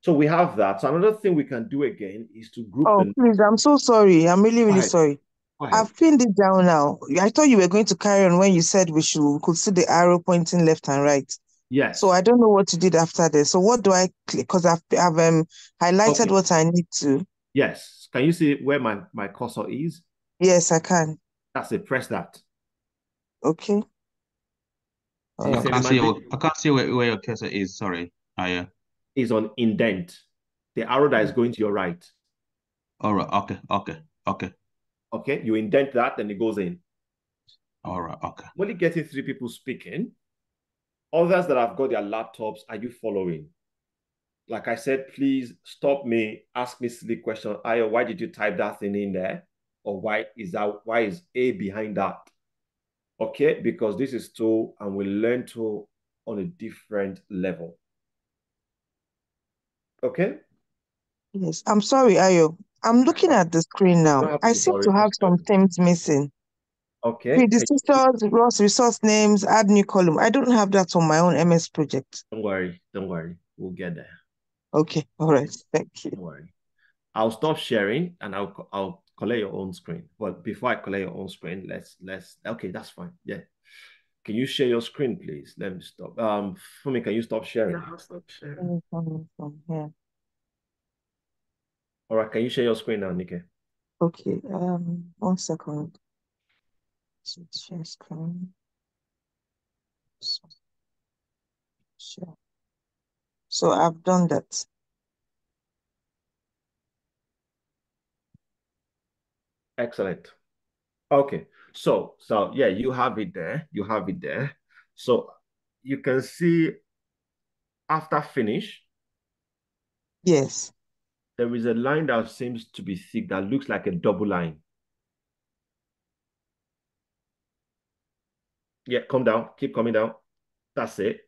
So we have that. So another thing we can do again is to group. Oh, please! I'm so sorry. I'm really, really sorry. I've pinned it down now. I thought you were going to carry on when you said we should we could see the arrow pointing left and right. Yes. So I don't know what you did after this. So what do I click? Because I've I've um highlighted okay. what I need to. Yes. Can you see where my my cursor is? Yes, I can. That's it. Press that. Okay. I can't see. Your, I can't see where, where your cursor is. Sorry. Ah, Aya. Is on indent. The arrow that is going to your right. All right. Okay. Okay. Okay. Okay. You indent that, and it goes in. All right. Okay. I'm only getting three people speaking. Others that have got their laptops, are you following? Like I said, please stop me, ask me silly question. Ayo, why did you type that thing in there? Or why is that why is A behind that? Okay, because this is two and we learn to on a different level. Okay? Yes, I'm sorry, Ayo. I'm looking at the screen now. I seem to have some things missing. Okay. Predecessors, resource names, add new column. I don't have that on my own MS project. Don't worry. Don't worry. We'll get there. Okay. All right. Thank you. Don't worry. I'll stop sharing and I'll I'll collect your own screen. But before I collect your own screen, let's let's okay, that's fine. Yeah. Can you share your screen, please? Let me stop. Um, for me, can you stop sharing? Yeah, I'll stop sharing. From here. All right. Can you share your screen now, Nikki? Okay. Um, one second. Share screen. Sure. So I've done that. Excellent. Okay. So, so yeah, you have it there. You have it there. So you can see after finish. Yes. There is a line that seems to be thick that looks like a double line. Yeah, come down. Keep coming down. That's it.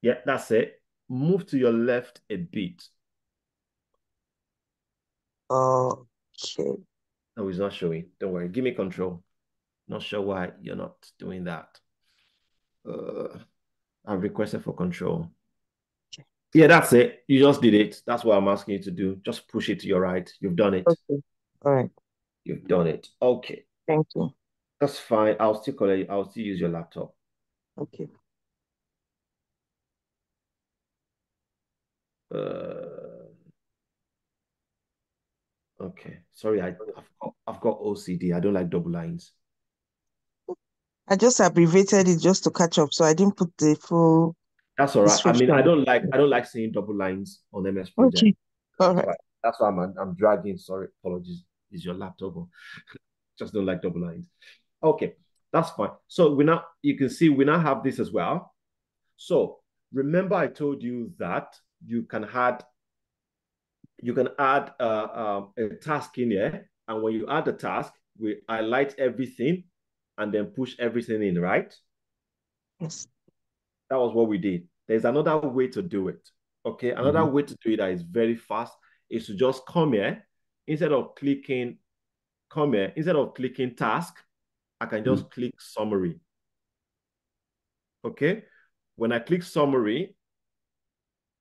Yeah, that's it. Move to your left a bit. Okay. No, it's not showing. Don't worry. Give me control. Not sure why you're not doing that. Uh, I've requested for control. Okay. Yeah, that's it. You just did it. That's what I'm asking you to do. Just push it to your right. You've done it. Okay. All right. You've done it. Okay. Thank you. That's fine. I'll still call you. I'll still use your laptop. Okay. Uh, okay. Sorry, I, I've got, I've got OCD. I don't like double lines. I just abbreviated it just to catch up, so I didn't put the full. That's all right. I mean, I don't like I don't like seeing double lines on MS Project. Okay. All That's why, I'm I'm dragging. Sorry, apologies. Is your laptop? Just don't like double lines. Okay, that's fine. So we now you can see we now have this as well. So remember I told you that you can add you can add uh, um, a task in here, and when you add the task, we highlight everything and then push everything in, right? Yes. That was what we did. There's another way to do it. Okay, another mm -hmm. way to do it that is very fast is to just come here instead of clicking come here instead of clicking task I can just mm. click summary. Okay. When I click summary,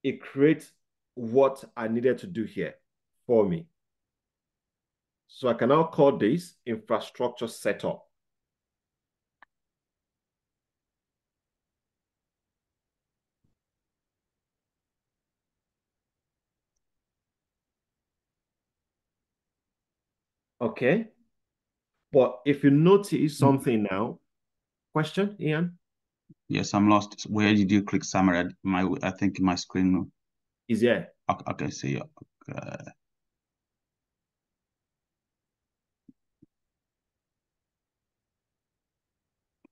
it creates what I needed to do here for me. So I can now call this infrastructure setup. Okay. But if you notice something now, question, Ian? Yes, I'm lost. Where did you click summary? My, I think my screen is here. Okay, okay see. Okay.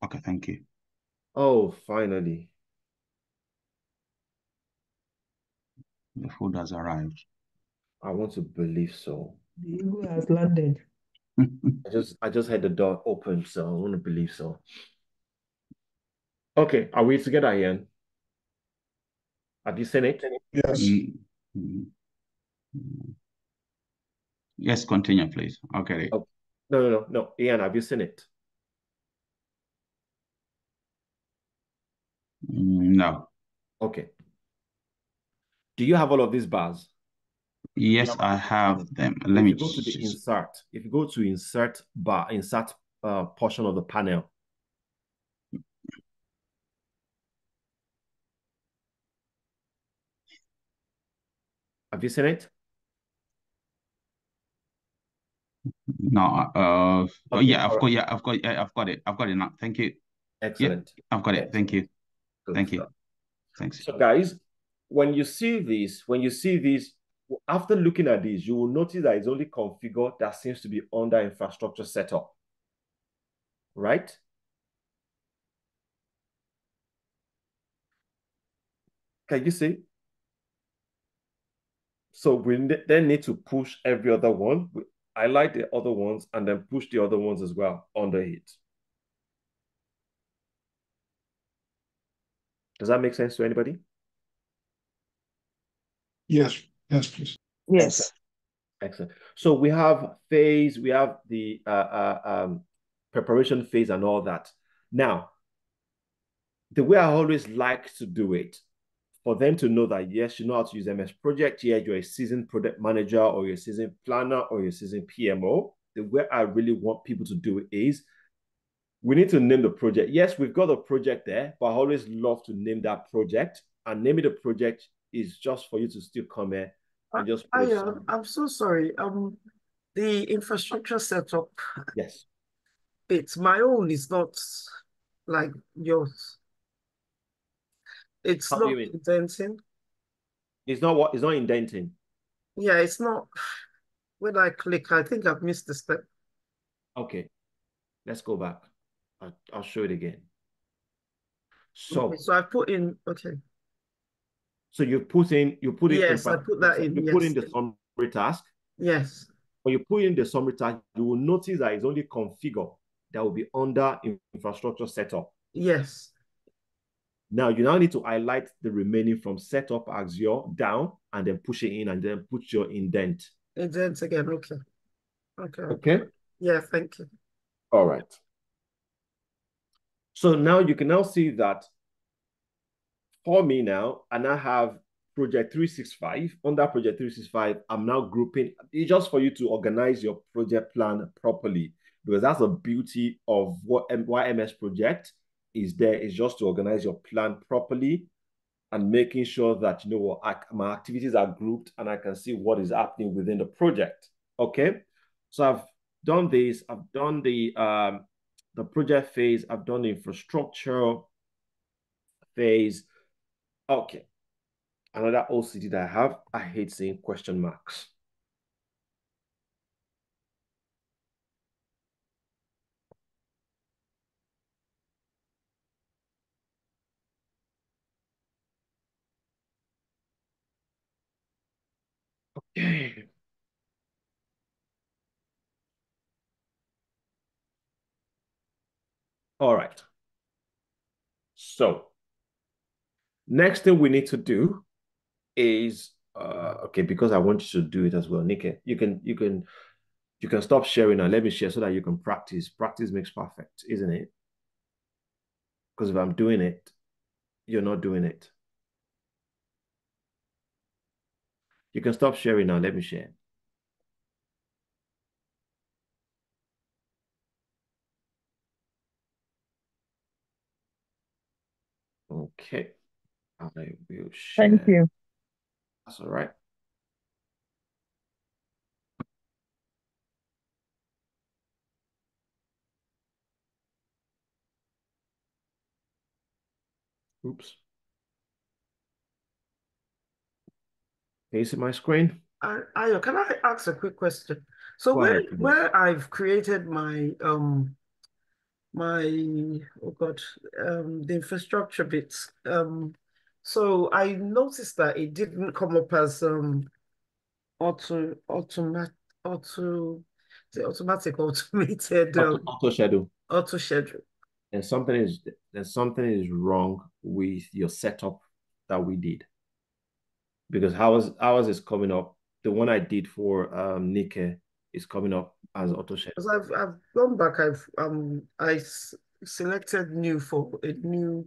Okay, thank you. Oh, finally. The food has arrived. I want to believe so. The eagle has landed. I just I just had the door open, so I want to believe so. Okay, are we together, Ian? Have you seen it? Yes. Mm -hmm. Yes, continue, please. Okay. Oh, no, no, no, no. Ian, have you seen it? Mm, no. Okay. Do you have all of these bars? Yes, I have them. Let me go to the insert. If you go to insert bar, insert uh, portion of the panel. Have you seen it? No, uh, okay, oh yeah, I've got, yeah, I've got, yeah, I've got it, I've got it now. Thank you. Excellent. Yeah, I've got it. Thank you. Good Thank stuff. you. Thanks. So, guys, when you see this, when you see this, after looking at this, you will notice that it's only configured that seems to be under infrastructure setup, right? Can you see? So we then need to push every other one. I like the other ones and then push the other ones as well under it. Does that make sense to anybody? Yes, yes, please. Yes. Excellent. So we have phase, we have the uh, uh, um, preparation phase and all that. Now, the way I always like to do it, for them to know that yes, you know how to use MS Project, Yes, you're a seasoned product manager or you're a seasoned planner or you're a seasoned PMO. The way I really want people to do it is we need to name the project. Yes, we've got a project there, but I always love to name that project. And naming the project is just for you to still come here and just. I, I uh, I'm so sorry. Um, the infrastructure setup. Yes. It's my own. It's not like yours. It's not indenting. It's not what? It's not indenting. Yeah, it's not. When I click, I think I've missed the step. Okay, let's go back. I'll, I'll show it again. So, okay, so I put in, okay. So you put in, you put in. Yes, I put that in. You yes. put in the summary task. Yes. When you put in the summary task, you will notice that it's only configure that will be under infrastructure setup. Yes. Now you now need to highlight the remaining from setup Azure down and then push it in and then put your indent. Indent again. Okay. Okay. Okay. Yeah. Thank you. All right. So now you can now see that for me now, and I have project 365. Under project 365, I'm now grouping. It's just for you to organize your project plan properly because that's the beauty of what YMS project is there is just to organize your plan properly and making sure that you know what my activities are grouped and I can see what is happening within the project. Okay, so I've done this. I've done the um, the project phase. I've done the infrastructure phase. Okay. Another OCD that I have, I hate seeing question marks. All right. So next thing we need to do is uh okay because I want you to do it as well, Nikki. You can you can you can stop sharing and let me share so that you can practice. Practice makes perfect, isn't it? Because if I'm doing it, you're not doing it. You can stop sharing now. Let me share. Okay. I will share. Thank you. That's all right. Oops. Can you see my screen? Ayo, can I ask a quick question? So Go where ahead, where I've created my um my oh god um the infrastructure bits um so I noticed that it didn't come up as um auto automatic auto the automatic automated um, auto, auto schedule auto schedule and something is then something is wrong with your setup that we did because ours ours is coming up the one I did for um Nike is coming up as auto schedule. Because I've I've gone back, I've um I selected new for a new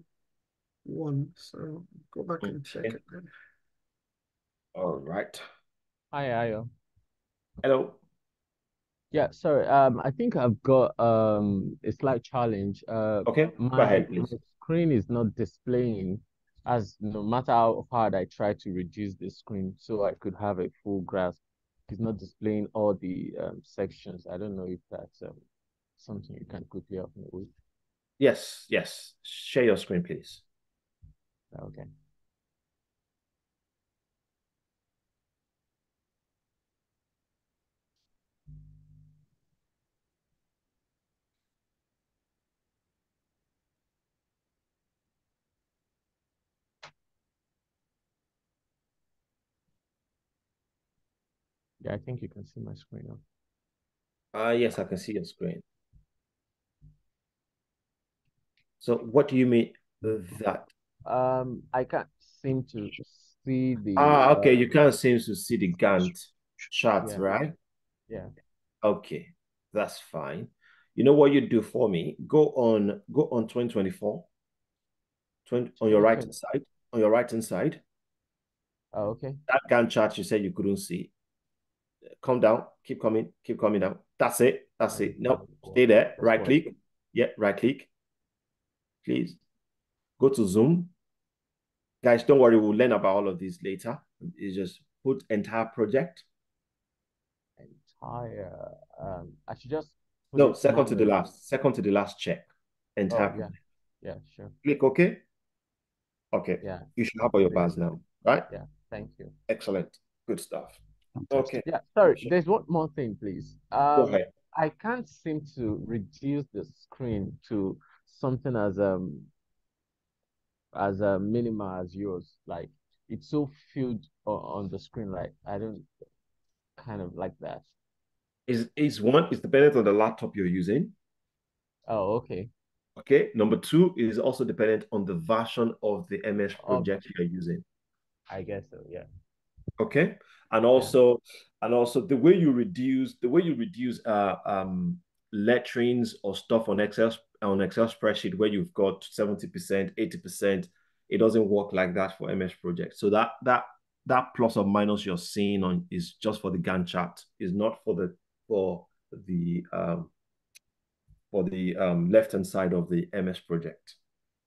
one. So go back and check okay. it then. All right. Hi, Ayo. Hello. Yeah, sorry. Um, I think I've got um a slight challenge. Uh, okay. My, go ahead, please. My screen is not displaying as no matter how hard I try to reduce the screen so I could have a full grasp, it's not displaying all the um, sections. I don't know if that's um, something you can quickly help me with. Yes, yes. Share your screen, please. Okay. Yeah, I think you can see my screen now. Uh, yes, I can see your screen. So what do you mean that? Um, I can't seem to see the. Ah, okay. Uh, you can't seem to see the Gantt chart, yeah. right? Yeah. Okay, that's fine. You know what you do for me? Go on, go on 2024. 20, on your right hand side. On your right hand side. Oh, okay. That Gantt chart you said you couldn't see come down, keep coming, keep coming down. That's it. That's it. No, stay there. Right click. Yeah, right click. Please go to Zoom. Guys, don't worry. We'll learn about all of this later. You just put entire project. Entire. Um, I should just. No, second to the last. Second to the last check. Entire. Oh, yeah. Yeah, sure. Click OK. Okay. Yeah. You should have all your bars now, right? Yeah. Thank you. Excellent. Good stuff. Okay. Yeah, sorry. There's one more thing, please. Um, Go ahead. I can't seem to reduce the screen to something as um as a uh, minimal as yours. Like it's so filled on, the screen. Like I don't kind of like that. Is is one is dependent on the laptop you're using. Oh, okay. Okay. Number two is also dependent on the version of the MS project okay. you're using. I guess so. Yeah. Okay and also yeah. and also the way you reduce the way you reduce uh, um, letterings or stuff on Excel on Excel spreadsheet where you've got 70%, 80%, it doesn't work like that for MS Project. So that that that plus or minus you're seeing on is just for the Gantt chart, is not for the for the um for the um left hand side of the MS project.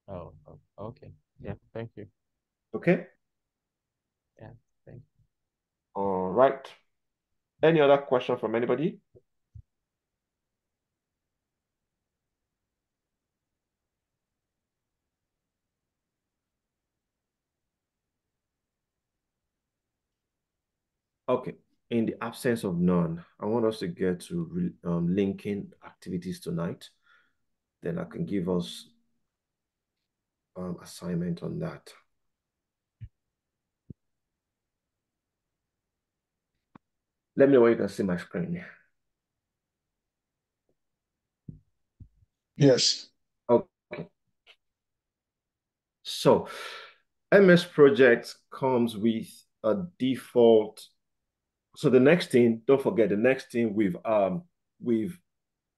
Oh, okay. Yeah, thank you. Okay. All right. Any other question from anybody? Okay. In the absence of none, I want us to get to um, linking activities tonight. Then I can give us um, assignment on that. Let me know where you can see my screen. Yes. Okay. So MS Project comes with a default. So the next thing, don't forget the next thing we've um we've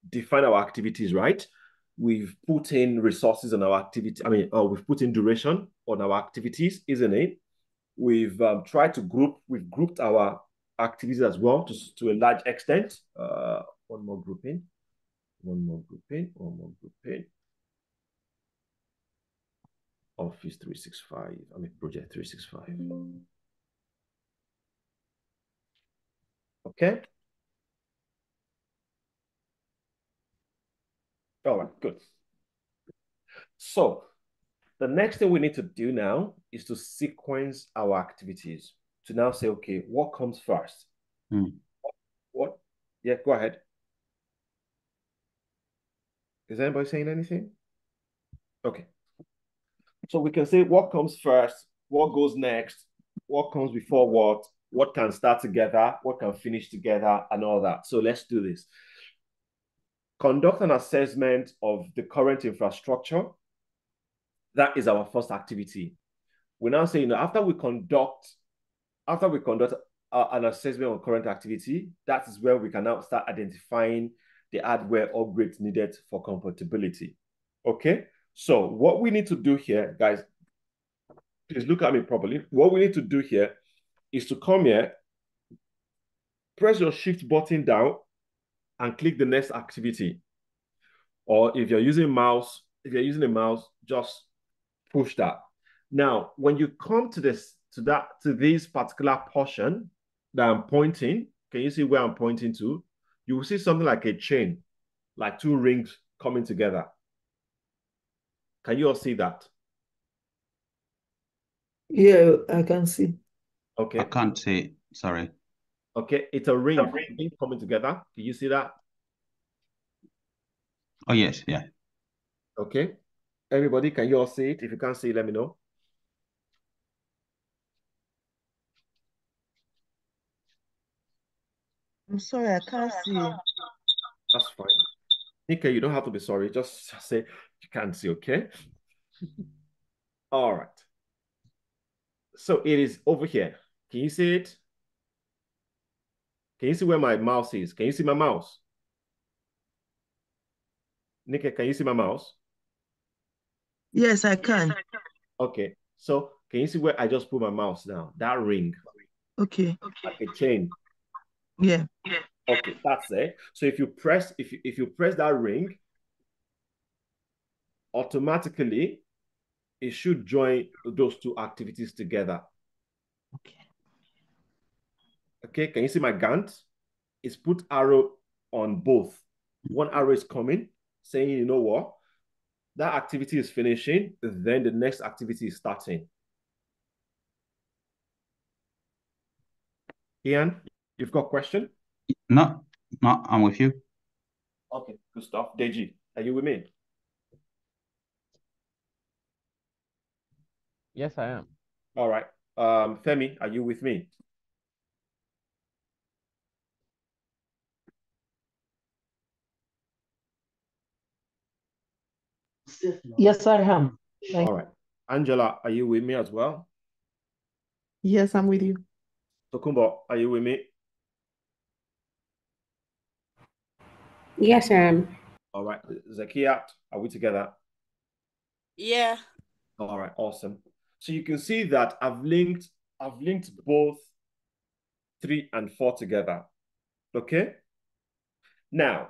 defined our activities, right? We've put in resources on our activity. I mean, uh, we've put in duration on our activities, isn't it? We've um, tried to group, we've grouped our activities as well to, to a large extent. Uh, one more grouping, one more grouping, one more grouping. Office 365, I mean Project 365. Okay. All right, good. So The next thing we need to do now is to sequence our activities. To now say, okay, what comes first? Hmm. What, what? Yeah, go ahead. Is anybody saying anything? Okay. So we can say what comes first, what goes next, what comes before what, what can start together, what can finish together, and all that. So let's do this. Conduct an assessment of the current infrastructure. That is our first activity. We now say, you know, after we conduct, after we conduct uh, an assessment on current activity, that is where we can now start identifying the hardware upgrades needed for compatibility. Okay, so what we need to do here, guys, please look at me properly. What we need to do here is to come here, press your shift button down and click the next activity. Or if you're using mouse, if you're using a mouse, just push that. Now, when you come to this, to that, to this particular portion that I'm pointing, can you see where I'm pointing to? You will see something like a chain, like two rings coming together. Can you all see that? Yeah, I can see. Okay. I can't see. Sorry. Okay, it's a ring, a ring coming together. Can you see that? Oh, yes, yeah. Okay. Everybody, can you all see it? If you can't see, let me know. I'm sorry, I can't see. That's fine. Nika, you don't have to be sorry. Just say you can't see, okay? All right. So it is over here. Can you see it? Can you see where my mouse is? Can you see my mouse? Nika, can you see my mouse? Yes, I can. Okay. So can you see where I just put my mouse down? That ring. Okay. Like a chain. Yeah. Yeah. Okay, that's it. So if you press, if you if you press that ring, automatically it should join those two activities together. Okay. Okay, can you see my Gantt? It's put arrow on both. One arrow is coming, saying, you know what? That activity is finishing, then the next activity is starting. Ian, you've got a question? No, no, I'm with you. Okay, good stuff. Deji, are you with me? Yes, I am. All right. Um, Femi, are you with me? Yes, I am. Thank All right. Angela, are you with me as well? Yes, I'm with you. Tokumbo, are you with me? Yes, I am. All right. Zakiat, are we together? Yeah. All right, awesome. So you can see that I've linked, I've linked both three and four together. Okay. Now,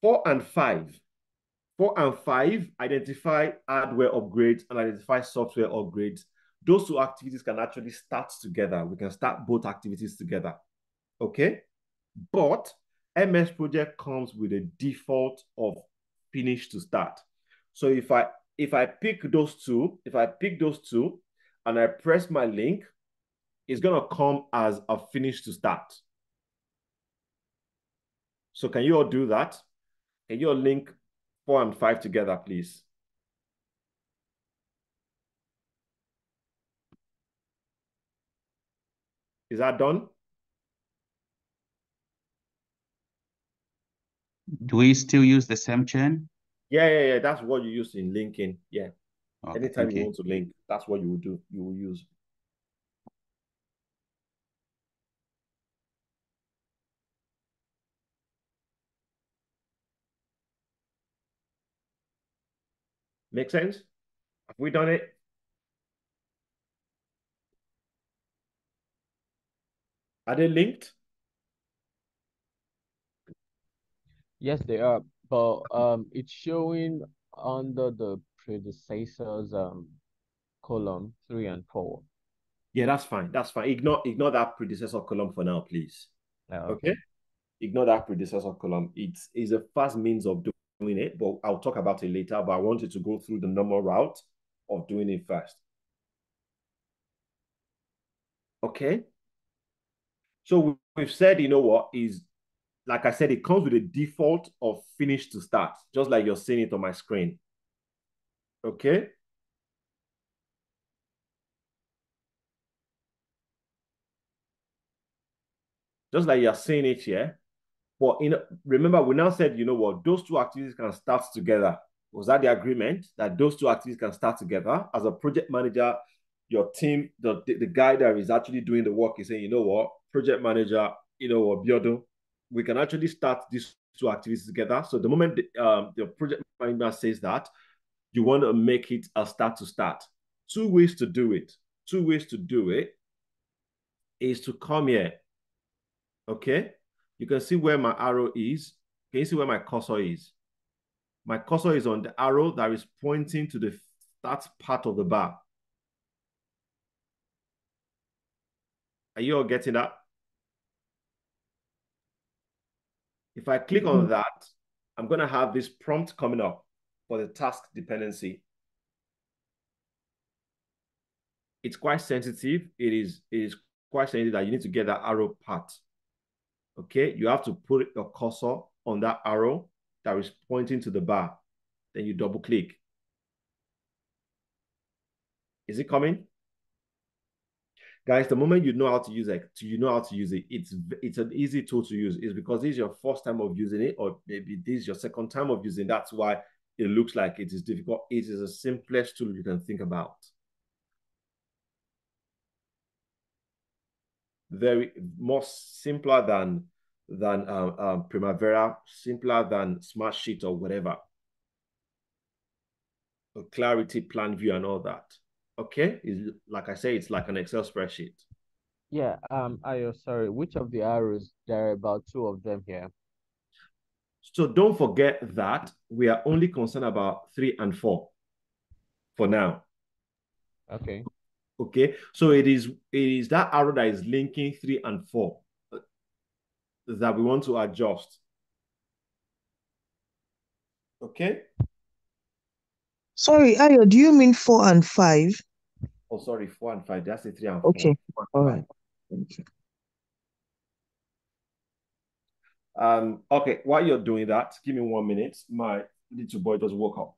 four and five. Four and five identify hardware upgrades and identify software upgrades. Those two activities can actually start together. We can start both activities together. Okay. But MS Project comes with a default of finish to start. So if I if I pick those two, if I pick those two and I press my link, it's gonna come as a finish to start. So can you all do that? Can you all link four and five together, please? Is that done? Do we still use the same chain? Yeah, yeah, yeah. That's what you use in linking. Yeah. Okay, Anytime you want to link, that's what you will do. You will use. Make sense? Have we done it? Are they linked? Yes, they are, but um, it's showing under the predecessors um column three and four. Yeah, that's fine. That's fine. Ignore ignore that predecessor column for now, please. Yeah, okay. okay. Ignore that predecessor column. It's is a fast means of doing it, but I'll talk about it later. But I wanted to go through the normal route of doing it first. Okay. So we've said, you know what, is like I said, it comes with a default of finish to start, just like you're seeing it on my screen. Okay. Just like you're seeing it here. But in, remember, we now said, you know what, those two activities can start together. Was that the agreement that those two activities can start together? As a project manager, your team, the, the, the guy that is actually doing the work is saying, you know what, project manager, you know what, Biodo, we can actually start these two activities together. So the moment the, um, the project manager says that, you want to make it a start to start. Two ways to do it. Two ways to do it is to come here. Okay. You can see where my arrow is. Can you see where my cursor is? My cursor is on the arrow that is pointing to the start part of the bar. Are you all getting that? If I click on mm-hmm. that, I'm going to have this prompt coming up for the task dependency. It's quite sensitive. It is, it is quite sensitive that you need to get that arrow part. Okay, you have to put your cursor on that arrow that is pointing to the bar. Then you double click. Is it coming? Guys, the moment you know how to use it, you know how to use it, it's it's an easy tool to use. It's because this is your first time of using it, or maybe this is your second time of using. It. That's why it looks like it is difficult. It is the simplest tool you can think about. Very more simpler than than um, um, Primavera, simpler than Smartsheet or whatever. Clarity, Planview, and all that okay is like i say it's like an excel spreadsheet. Yeah um i sorry which of the arrows there are about two of them here? So don't forget that we are only concerned about three and four for now. Okay. Okay so it is it is that arrow that is linking three and four that we want to adjust. Okay? Sorry, Ayo, do you mean four and five? Oh, sorry, four and five. That's the three and four. Okay, all right. Thank you. Um, okay, while you're doing that, give me one minute. My little boy just woke up.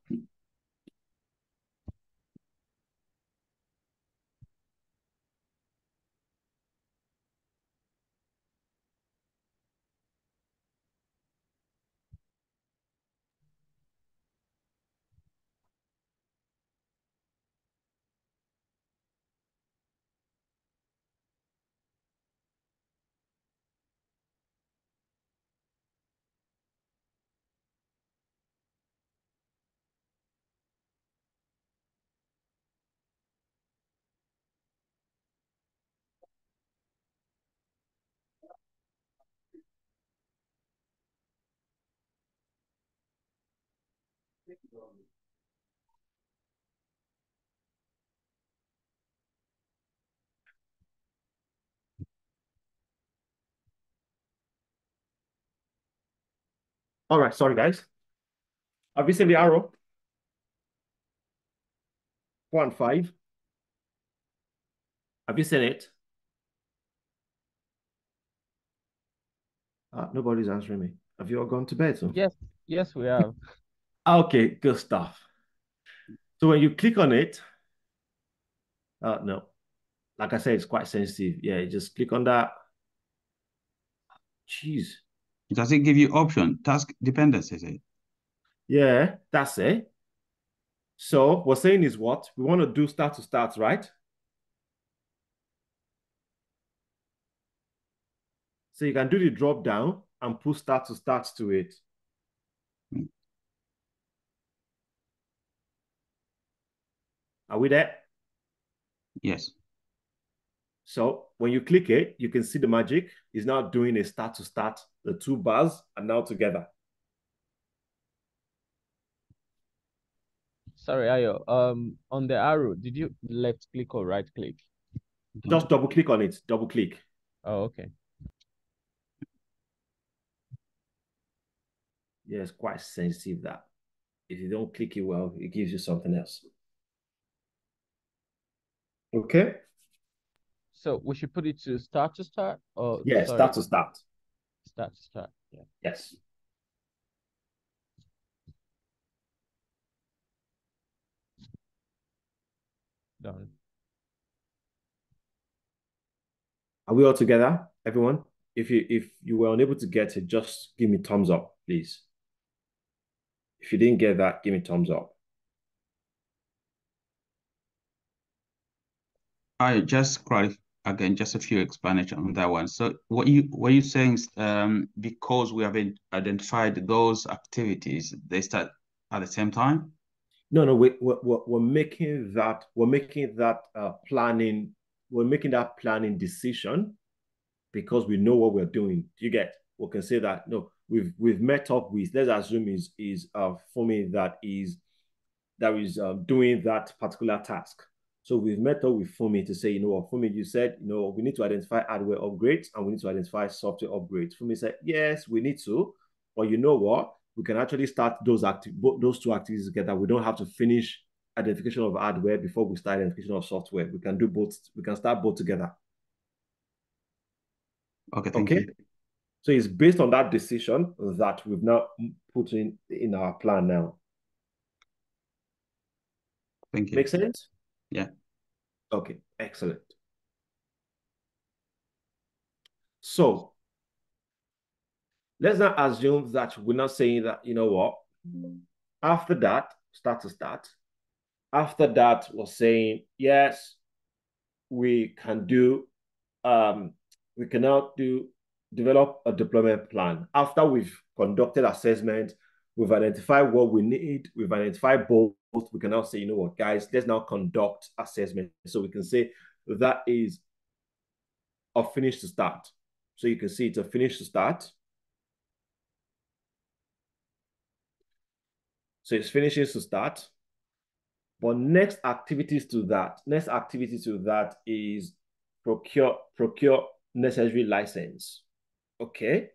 All right, sorry guys. Have you seen the arrow? One five. Have you seen it? Uh, nobody's answering me. Have you all gone to bed? So? Yes, yes, we have. Okay, good stuff. So when you click on it, uh, no, like I said, it's quite sensitive. Yeah, you just click on that. Jeez. Does it give you option, task dependencies? Eh? Yeah, that's it. So what we're saying is what? We want to do start to start, right? So you can do the drop down and put start to start to it. Are we there? Yes. So when you click it, you can see the magic is now doing a start to start. The two bars are now together. Sorry, Ayo. Um, on the arrow, did you left click or right click? Just double click on it. Double click. Oh, okay. Yeah, it's quite sensitive that if you don't click it well, it gives you something else. Okay. So we should put it to start to start or yeah, sorry. start to start. Start to start. Yeah. Yes. Done. Are we all together, everyone? If you if you were unable to get it, just give me thumbs up, please. If you didn't get that, give me thumbs up. I just clarify again, just a few explanation on that one. So what you what you saying is um, because we have identified those activities, they start at the same time. No, no, we, we're, making that we're making that uh, planning we're making that planning decision because we know what we're doing. You get we can say that no, we've we've met up with let's assume is is uh me that is that is um, doing that particular task. So we've met up with Fumi to say, you know what, Fumi, you said, you know, we need to identify hardware upgrades and we need to identify software upgrades. Fumi said, yes, we need to, but you know what? We can actually start those active those two activities together. We don't have to finish identification of hardware before we start identification of software. We can do both. We can start both together. Okay, okay? you. So it's based on that decision that we've now put in in our plan now. Thank you. Make sense? Yeah. Okay, excellent. So let's not assume that we're not saying that, you know what, after that, start to start. After that, we're saying, yes, we can do, um, we can now do, develop a deployment plan. After we've conducted assessment, we've identified what we need, we've identified both, we can now say, you know what, guys, let's now conduct assessment. So we can say that is a finish to start. So you can see it's a finish to start. So it's finishes to start. But next activities to that, next activity to that is procure procure necessary license. Okay.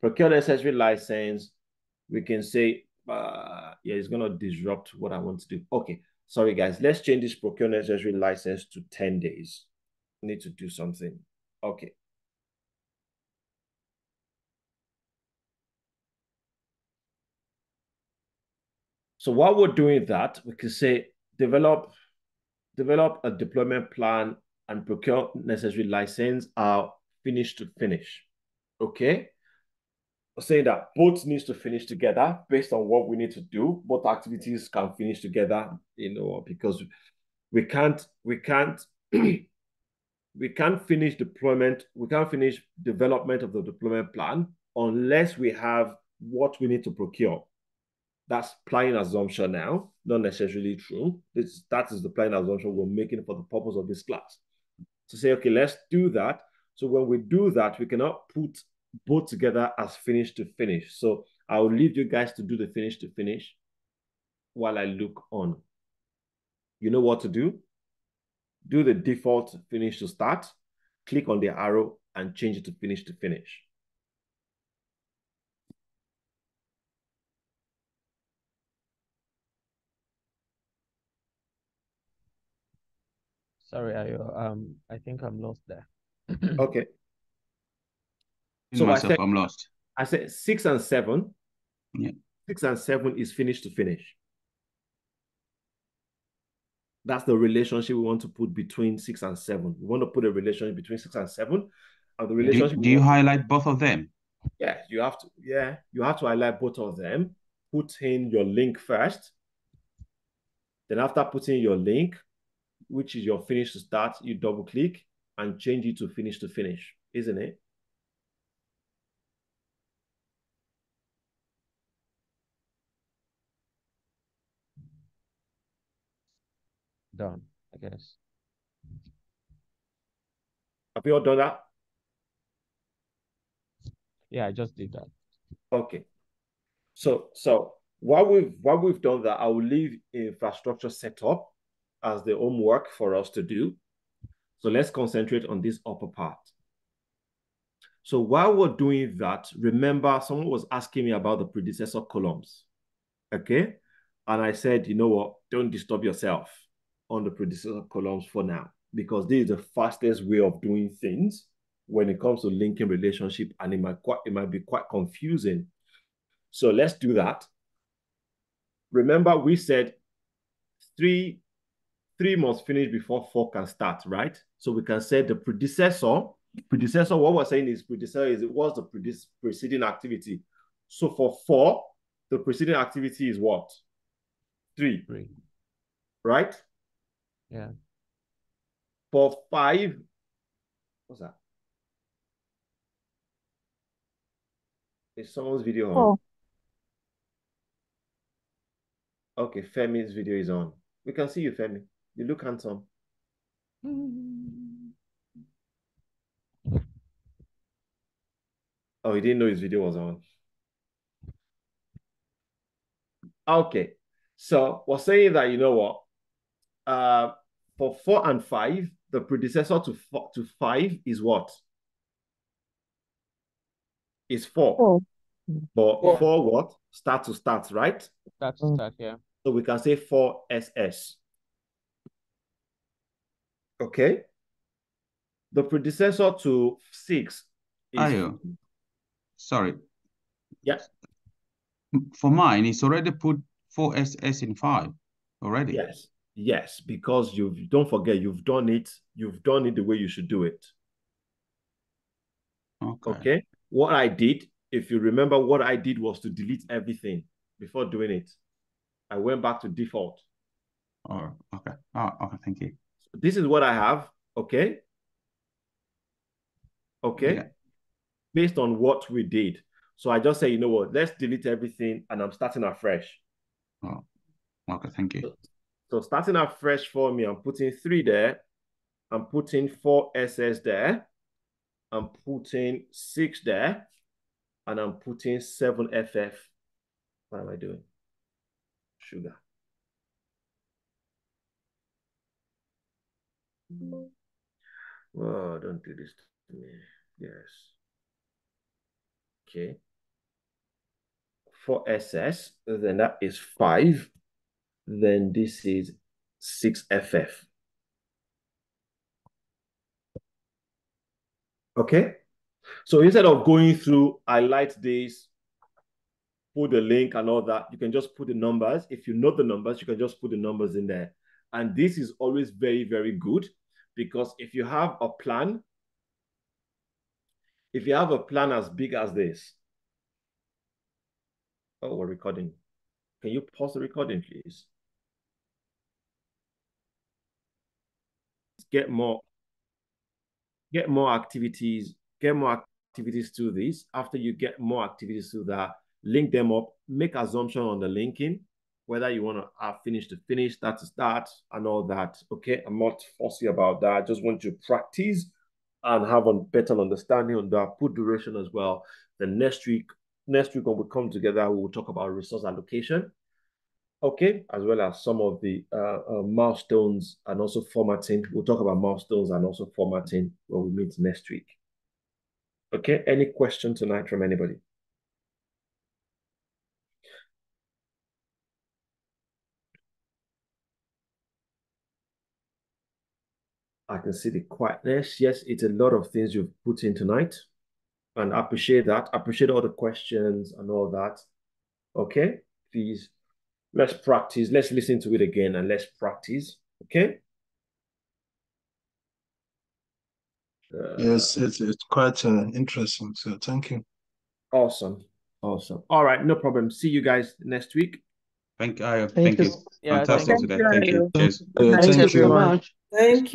Procure necessary license we can say, uh, yeah, it's to disrupt what I want to do. Okay, sorry, guys. Let's change this procure necessary license to 10 days. Need to do something. Okay. So while we're doing that, we can say develop develop a deployment plan and procure necessary license are finished to finish. Okay saying that both needs to finish together based on what we need to do. Both activities can finish together, you know, because we can't we can't we can't finish deployment, we can't finish development of the deployment plan unless we have what we need to procure. That's planning assumption now, not necessarily true. This that is the planning assumption we're making for the purpose of this class. To say, okay, let's do that. So when we do that, we cannot put both together as finish to finish. So I'll leave you guys to do the finish to finish while I look on. You know what to do? Do the default finish to start, click on the arrow and change it to finish to finish. Sorry, I um I think I'm lost there. okay so myself, I said, I'm lost. I said six and seven. Yeah. Six and seven is finish to finish. That's the relationship we want to put between six and seven. We want to put a relationship between six and seven. And the relationship. Do, do you highlight both of them? Yeah, you have to. Yeah, you have to highlight both of them. Put in your link first. Then after putting your link, which is your finish to start, you double click and change it to finish to finish, isn't it? Done, I guess. Have you all done that? Yeah, I just did that. Okay. So so while we've while we've done that, I will leave infrastructure setup as the homework for us to do. So let's concentrate on this upper part. So while we're doing that, remember someone was asking me about the predecessor columns. Okay. And I said, you know what? Don't disturb yourself on the predecessor columns for now, because this is the fastest way of doing things when it comes to linking relationship, and it might quite it might be quite confusing. So let's do that. Remember, we said three three must finish before four can start, right? So we can say the predecessor, predecessor, what we're saying is predecessor is it was the preceding activity. So for four, the preceding activity is what? Three. Three. Right? Yeah. For five, what's that? Is someone's video on? Oh. Okay, Femi's video is on. We can see you, Femi. You look handsome. Oh, he didn't know his video was on. Okay. So we're saying that, you know what? Uh, for four and five, the predecessor to four, to five is what? Is four. Oh. But four. four what? Start to start, right? Start to mm. start, yeah. So we can say four SS. Okay. The predecessor to six is. Ayo. Sorry. Yeah. For mine, it's already put 4SS in five already. Yes. Yes, because you've don't forget you've done it, you've done it the way you should do it. Okay. Okay. What I did, if you remember, what I did was to delete everything before doing it. I went back to default. Oh, okay. Oh, okay. Thank you this is what I have, okay? Okay? Yeah. Based on what we did. So I just say, you know what, let's delete everything and I'm starting afresh. Oh, okay, thank you. So, so starting afresh for me, I'm putting three there. I'm putting four SS there. I'm putting six there. And I'm putting seven FF. What am I doing? Sugar. Oh, don't do this to me. Yes. Okay. Four SS, then that is 5. Then this is 6FF. Okay. So instead of going through, I like this, put the link and all that, you can just put the numbers. If you know the numbers, you can just put the numbers in there. And this is always very, very good because if you have a plan, if you have a plan as big as this, oh, we're recording. Can you pause the recording, please? Get more, get more activities, get more activities to this. After you get more activities to that, link them up, make assumption on the linking, whether you want to have finish to finish, start to start, and all that. Okay, I'm not fussy about that. I just want you to practice and have a better understanding on that. Put duration as well. The next week, next week when we come together, we will talk about resource allocation. Okay, as well as some of the uh, uh, milestones and also formatting. We'll talk about milestones and also formatting when we meet next week. Okay, any question tonight from anybody? I can see the quietness. Yes, it's a lot of things you've put in tonight. And I appreciate that. I appreciate all the questions and all that. Okay, please, let's practice. Let's listen to it again and let's practice. Okay? Uh, yes, it's, it's quite uh, interesting. So thank you. Awesome. Awesome. All right, no problem. See you guys next week. Thank you. Thank, thank you. you. Yeah, Fantastic thank today. Thank you. you. Cheers. Uh, thank, thank you so much. Thank you.